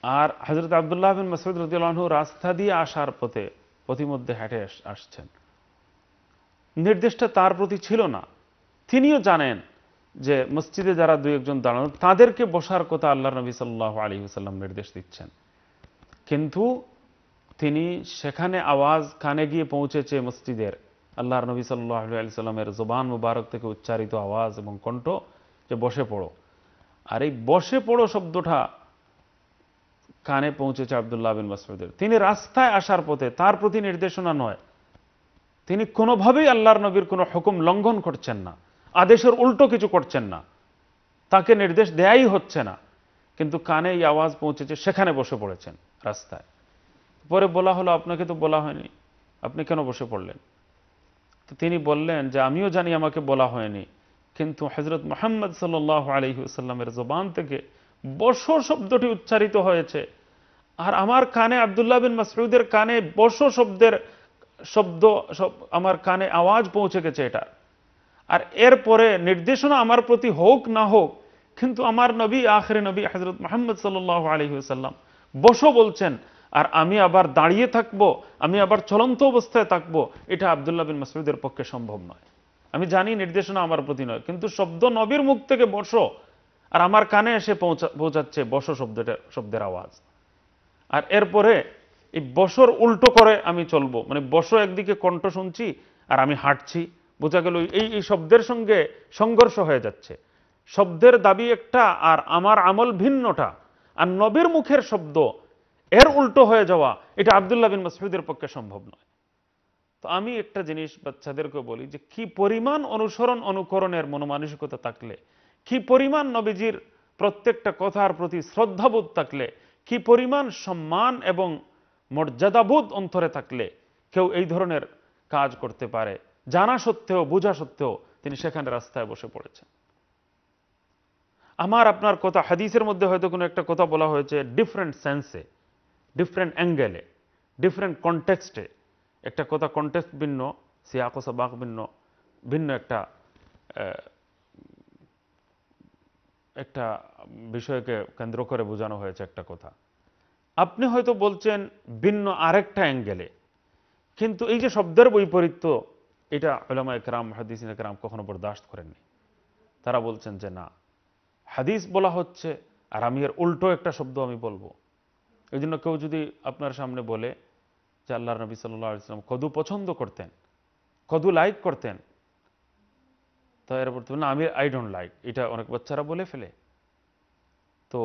আর হজরত আবদুল্লাহ বিন মসুদ রদিউল্লাহু রাস্তা দিয়ে আসার পথে পথিমধ্যে হেঁটে আসছেন। নির্দেশটা তার প্রতি ছিল না। তিনিও জানেন যে মসজিদে যারা দুই একজন দাঁড়ানো, তাদেরকে বসার কথা আল্লাহ নবী সাল্লাহ আলী সাল্লাম নির্দেশ দিচ্ছেন। কিন্তু তিনি সেখানে আওয়াজ কানে গিয়ে পৌঁছেছে মসজিদের। আল্লাহর নবী সাল্লাহ আলি সাল্লামের জবান মুবারক থেকে উচ্চারিত আওয়াজ এবং কণ্ঠ যে বসে পড়ো। আর এই বসে পড়ো শব্দটা কানে পৌঁছেছে আবদুল্লাহ বিন মাসুদের তিনি রাস্তায় আসার পথে তার প্রতি নির্দেশনা নয়। তিনি কোনোভাবেই আল্লাহর নবীর কোনো হুকুম লঙ্ঘন করছেন না। আদেশের উল্টো কিছু করছেন না। তাকে নির্দেশ দেয়াই হচ্ছে না। কিন্তু কানে এই আওয়াজ পৌঁছেছে, সেখানে বসে পড়েছেন রাস্তায়। পরে বলা হলো, আপনাকে তো বলা হয়নি। আপনি কেন বসে পড়লেন? তো তিনি বললেন যে, আমিও জানি আমাকে বলা হয়নি। কিন্তু হজরত মোহাম্মদ সাল্লাহ আলহিউসাল্লামের জবান থেকে বসো শব্দটি উচ্চারিত হয়েছে। আর আমার কানে, আবদুল্লাহ বিন মাসউদের কানে বসো শব্দের শব্দ আমার কানে আওয়াজ পৌঁছে গেছে এটা। আর এরপরে নির্দেশনা আমার প্রতি হোক না হোক, কিন্তু আমার নবী, আখরে নবী হজরত মোহাম্মদ সাল্লাহ আলহিউসাল্লাম বসো বলছেন, আর আমি আবার দাঁড়িয়ে থাকব, আমি আবার চলন্ত অবস্থায় থাকব, এটা আবদুল্লাহ বিন মাসুদের পক্ষে সম্ভব নয়। আমি জানি নির্দেশনা আমার প্রতি নয়, কিন্তু শব্দ নবীর মুখ থেকে বসো, আর আমার কানে এসে পৌঁছা, পৌঁছাচ্ছে বসো শব্দটা শব্দের আওয়াজ। আর এরপরে এই বসর উল্টো করে আমি চলবো মানে বসো একদিকে কণ্ঠ শুনছি, আর আমি হাঁটছি। বোঝা গেল এই এই শব্দের সঙ্গে সংঘর্ষ হয়ে যাচ্ছে। শব্দের দাবি একটা আর আমার আমল ভিন্নটা। আর নবীর মুখের শব্দ, এর উল্টো হয়ে যাওয়া, এটা আবদুল্লাহ বিন মাসুদের পক্ষে সম্ভব নয়। তো আমি একটা জিনিস বাচ্চাদেরকে বলি যে, কি পরিমাণ অনুসরণ অনুকরণের মনোমানসিকতা থাকলে, কি পরিমাণ নবীজির প্রত্যেকটা কথার প্রতি শ্রদ্ধাবোধ থাকলে, কি পরিমাণ সম্মান এবং মর্যাদাবোধ অন্তরে থাকলে, কেউ এই ধরনের কাজ করতে পারে। জানা সত্ত্বেও, বোঝা সত্ত্বেও তিনি সেখানে রাস্তায় বসে পড়েছেন। আমার আপনার কথা, হাদিসের মধ্যে হয়তো কোনো একটা কথা বলা হয়েছে ডিফারেন্ট সেন্সে ডিফারেন্ট অ্যাঙ্গেলে ডিফারেন্ট কনটেক্সটে একটা কথা কনটেক্সট ভিন্ন সিয়াকসা বাক ভিন্ন ভিন্ন একটা একটা বিষয়কে কেন্দ্র করে বোঝানো হয়েছে একটা কথা। আপনি হয়তো বলছেন ভিন্ন আরেকটা অ্যাঙ্গেলে কিন্তু এই যে শব্দের বৈপরীত্য এটা ওলামা একরাম হাদিসিন একরাম কখনো বরদাস্ত করেননি। তারা বলছেন যে না। হাদিস বলা হচ্ছে, আর আমি এর উল্টো একটা শব্দ আমি বলব। এই জন্য কেউ যদি আপনার সামনে বলে যে আল্লাহ নবী সাল্লাহ ইসলাম কদু পছন্দ করতেন, কদু লাইক করতেন, তো এর বলতে না, আমি আই ডোন্ট লাইক এটা অনেক বাচ্চারা বলে ফেলে। তো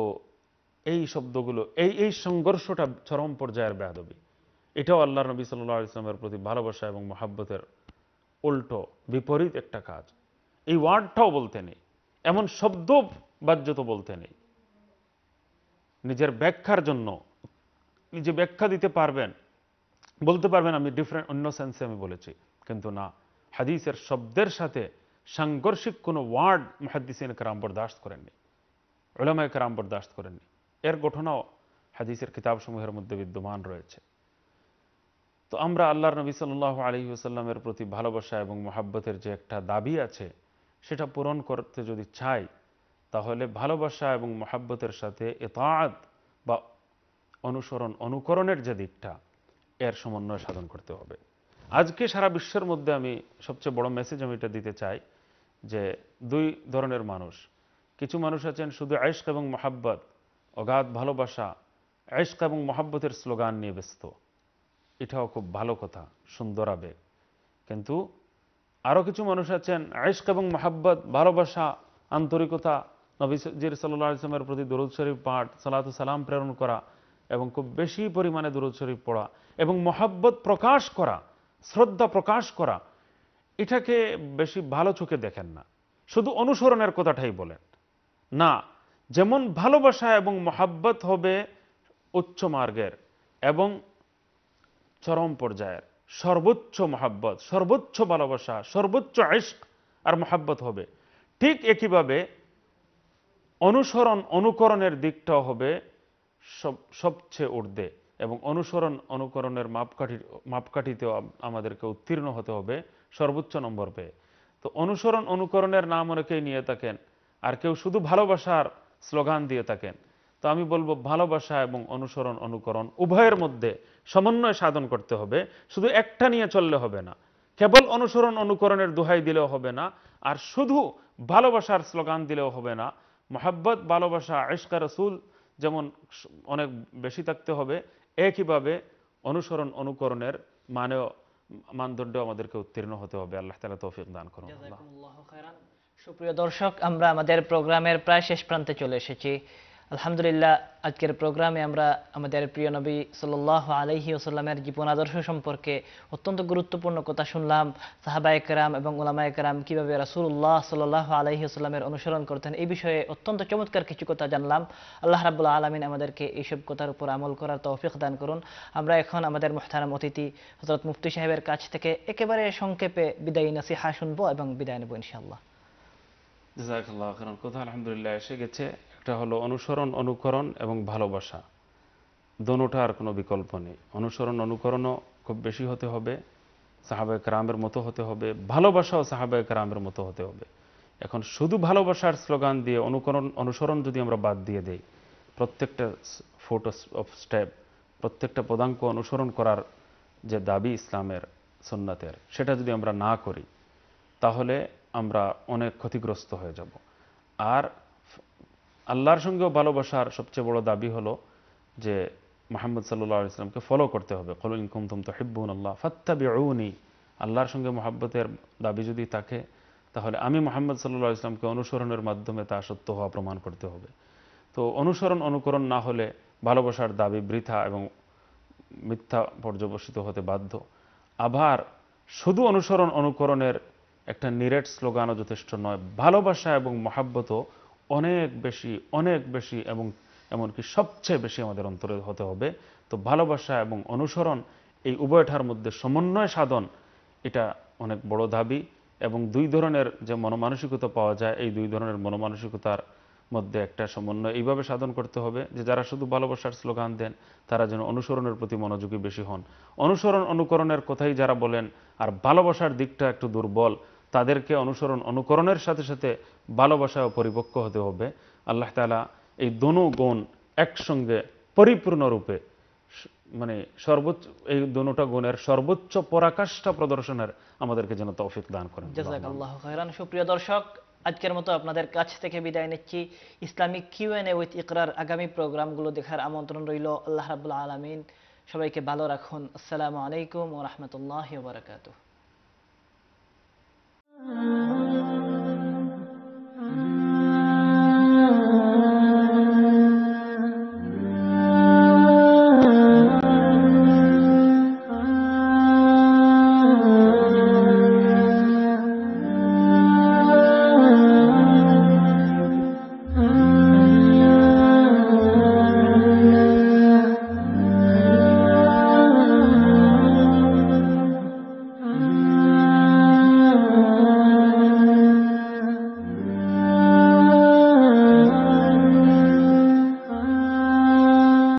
এই শব্দগুলো, এই এই সংঘর্ষটা চরম পর্যায়ের বেয়াদবি। এটাও আল্লাহ নবী সাল্লাহ ইসলামের প্রতি ভালোবাসা এবং মহাব্বতের উল্টো, বিপরীত একটা কাজ। এই ওয়ার্ডটাও বলতে নেই। এমন শব্দ বাহ্যত বলতে নেই। নিজের ব্যাখ্যার জন্য। নিজে ব্যাখ্যা দিতে পারবেন, বলতে পারবেন আমি ডিফারেন্ট অন্য সেন্সে আমি বলেছি। কিন্তু না, হাদিসের শব্দের সাথে সাংঘর্ষিক কোনো ওয়ার্ড মহাদিসিন কারাম বরদাস্ত করেননি। ওলামায় কারাম বরদাস্ত করেননি। এর ঘটনাও হাদিসের কিতাবসমূহের মধ্যে বিদ্যমান রয়েছে। তো আমরা আল্লাহর নবী সাল্লাহ আলী আসাল্লামের প্রতি ভালোবাসা এবং মহাব্বতের যে একটা দাবি আছে, সেটা পূরণ করতে যদি চাই, তাহলে ভালোবাসা এবং মহাব্বতের সাথে এতাদ বা অনুসরণ, অনুকরণের যে দিকটা, এর সমন্বয় সাধন করতে হবে। আজকে সারা বিশ্বের মধ্যে আমি সবচেয়ে বড় মেসেজ আমি এটা দিতে চাই যে, দুই ধরনের মানুষ। কিছু মানুষ আছেন শুধু আয়স্ক এবং মহাব্বত, অগাধ ভালোবাসা আয়স্ক এবং মহাব্বতের স্লোগান নিয়ে ব্যস্ত। এটাও খুব ভালো কথা, সুন্দর আবেগ। কিন্তু আরও কিছু মানুষ আছেন আয়স্ক এবং মহাব্বত, ভালোবাসা, আন্তরিকতা নবীজির সাল্লাহ ইসলামের প্রতি দরুদ শরীফ পাঠ, সালাতু সালাম প্রেরণ করা এবং খুব বেশি পরিমাণে দরুদ শরীফ পড়া এবং মহাব্বত প্রকাশ করা, শ্রদ্ধা প্রকাশ করা, এটাকে বেশি ভালো চোখে দেখেন না। শুধু অনুসরণের কথাটাই বলেন। না, যেমন ভালোবাসা এবং মহাব্বত হবে উচ্চ মার্গের এবং চরম পর্যায়ের। সর্বোচ্চ মহাব্বত, সর্বোচ্চ ভালোবাসা, সর্বোচ্চ ইস্ক আর মহাব্বত হবে। ঠিক একইভাবে অনুসরণ, অনুকরণের দিকটাও হবে সব, সবচেয়ে ঊর্ধ্বে এবং অনুসরণ, অনুকরণের মাপকাঠি, মাপকাঠিতেও আমাদেরকে উত্তীর্ণ হতে হবে সর্বোচ্চ নম্বর পেয়ে। তো অনুসরণ, অনুকরণের নাম অনেকেই নিয়ে থাকেন, আর কেউ শুধু ভালোবাসার স্লোগান দিয়ে থাকেন। তো আমি বলব ভালোবাসা এবং অনুসরণ, অনুকরণ উভয়ের মধ্যে সমন্বয় সাধন করতে হবে। শুধু একটা নিয়ে চললে হবে না। কেবল অনুসরণ, অনুকরণের দোহাই দিলেও হবে না। আর শুধু ভালোবাসার স্লোগান দিলেও হবে না। মহাব্বত, ভালোবাসা আয়স্কা রসুল যেমন অনেক বেশি থাকতে হবে একইভাবে অনুসরণ, অনুকরণের মানেও মানদণ্ড আমাদেরকে উত্তীর্ণ হতে হবে। আল্লাহ তালা তৌফিক দান করুন। সুপ্রিয় দর্শক, আমরা আমাদের প্রোগ্রামের প্রায় শেষ প্রান্তে চলে এসেছি। আলহামদুলিল্লাহ, আজকের প্রোগ্রামে আমরা আমাদের প্রিয় নবী সাল্লাহ আলহি ওসাল্লামের জীবন আদর্শ সম্পর্কে অত্যন্ত গুরুত্বপূর্ণ কথা শুনলাম। কেরাম এবং ওলামায় কেরাম কীভাবে রাসুল্লাহ সাল্লাহ আলহি ওসাল্লামের অনুসরণ করতেন, এই বিষয়ে অত্যন্ত চমৎকার কিছু কথা জানলাম। আল্লাহ রাবুল্লাহ আলমিন আমাদেরকে এইসব কথার উপর আমল করার তৌফিক দান করুন। আমরা এখন আমাদের মোহতারাম অতিথি হজরত মুফতি সাহেবের কাছ থেকে একেবারে সংক্ষেপে বিদায়ী নসিহা শুনব এবং বিদায় নেব ইনশাআল্লাহ। জাজাকাল্লাহ খান কথা আলহামদুলিল্লাহ এসে গেছে। একটা হলো অনুসরণ, অনুকরণ এবং ভালোবাসা। দোনোটার কোনো বিকল্প নেই। অনুসরণ, অনুকরণও খুব বেশি হতে হবে সাহাবায়ক রামের মতো হতে হবে, ভালোবাসাও সাহাবায়ক রামের মতো হতে হবে। এখন শুধু ভালোবাসার স্লোগান দিয়ে অনুকরণ, অনুসরণ যদি আমরা বাদ দিয়ে দেই, প্রত্যেকটা ফোটো অফ স্টেপ প্রত্যেকটা পদাঙ্ক অনুসরণ করার যে দাবি ইসলামের সন্ন্যাতের সেটা যদি আমরা না করি, তাহলে আমরা অনেক ক্ষতিগ্রস্ত হয়ে যাব। আর আল্লাহর সঙ্গেও ভালোবাসার সবচেয়ে বড় দাবি হলো যে মোহাম্মদ সাল্লাহ ইসলামকে ফলো করতে হবে। কল ইনকুম তুম তো হিব্বুন আল্লাহ ফাত্তাবিউনি। আল্লাহর সঙ্গে মোহাব্বতের দাবি যদি থাকে, তাহলে আমি মোহাম্মদ সাল্লাহ ইসলামকে অনুসরণের মাধ্যমে তা সত্য হওয়া প্রমাণ করতে হবে। তো অনুসরণ, অনুকরণ না হলে ভালোবাসার দাবি বৃথা এবং মিথ্যা পর্যবসিত হতে বাধ্য। আবার শুধু অনুসরণ, অনুকরণের একটা নিরেট স্লোগানও যথেষ্ট নয়, ভালোবাসা এবং মহাব্বতও অনেক বেশি অনেক বেশি এবং এমনকি সবচেয়ে বেশি আমাদের অন্তরে হতে হবে। তো ভালোবাসা এবং অনুসরণ এই উভয়টার মধ্যে সমন্বয় সাধন, এটা অনেক বড় দাবি এবং দুই ধরনের যে মনমানসিকতা পাওয়া যায়, এই দুই ধরনের মনমানসিকতার মধ্যে একটা সমন্বয় এইভাবে সাধন করতে হবে যে যারা শুধু ভালোবাসার স্লোগান দেন, তারা যেন অনুসরণের প্রতি মনোযোগী বেশি হন। অনুসরণ, অনুকরণের কথাই যারা বলেন, আর ভালোবাসার দিকটা একটু দুর্বল তাদেরকে অনুসরণ, অনুকরণের সাথে সাথে ভালোবাসাও পরিপক্ক হতে হবে। আল্লাহ তালা এই দনু গুণ একসঙ্গে পরিপূর্ণরূপে মানে সর্বোচ্চ, এই দনুটা গুণের সর্বোচ্চ পরাকাষ্ঠা প্রদর্শনের আমাদেরকে যেন তৌফিক দান করেন। সুপ্রিয় দর্শক, আজকের মতো আপনাদের কাছ থেকে বিদায় নিচ্ছি। Islamic Q N A with Ikrar আগামী প্রোগ্রামগুলো দেখার আমন্ত্রণ রইল আল্লাহ রাবুল্লাহ আলমিন। সবাইকে ভালো রাখুন। আসসালামু আলাইকুম ও রহমতুল্লাহ Mm-hmm.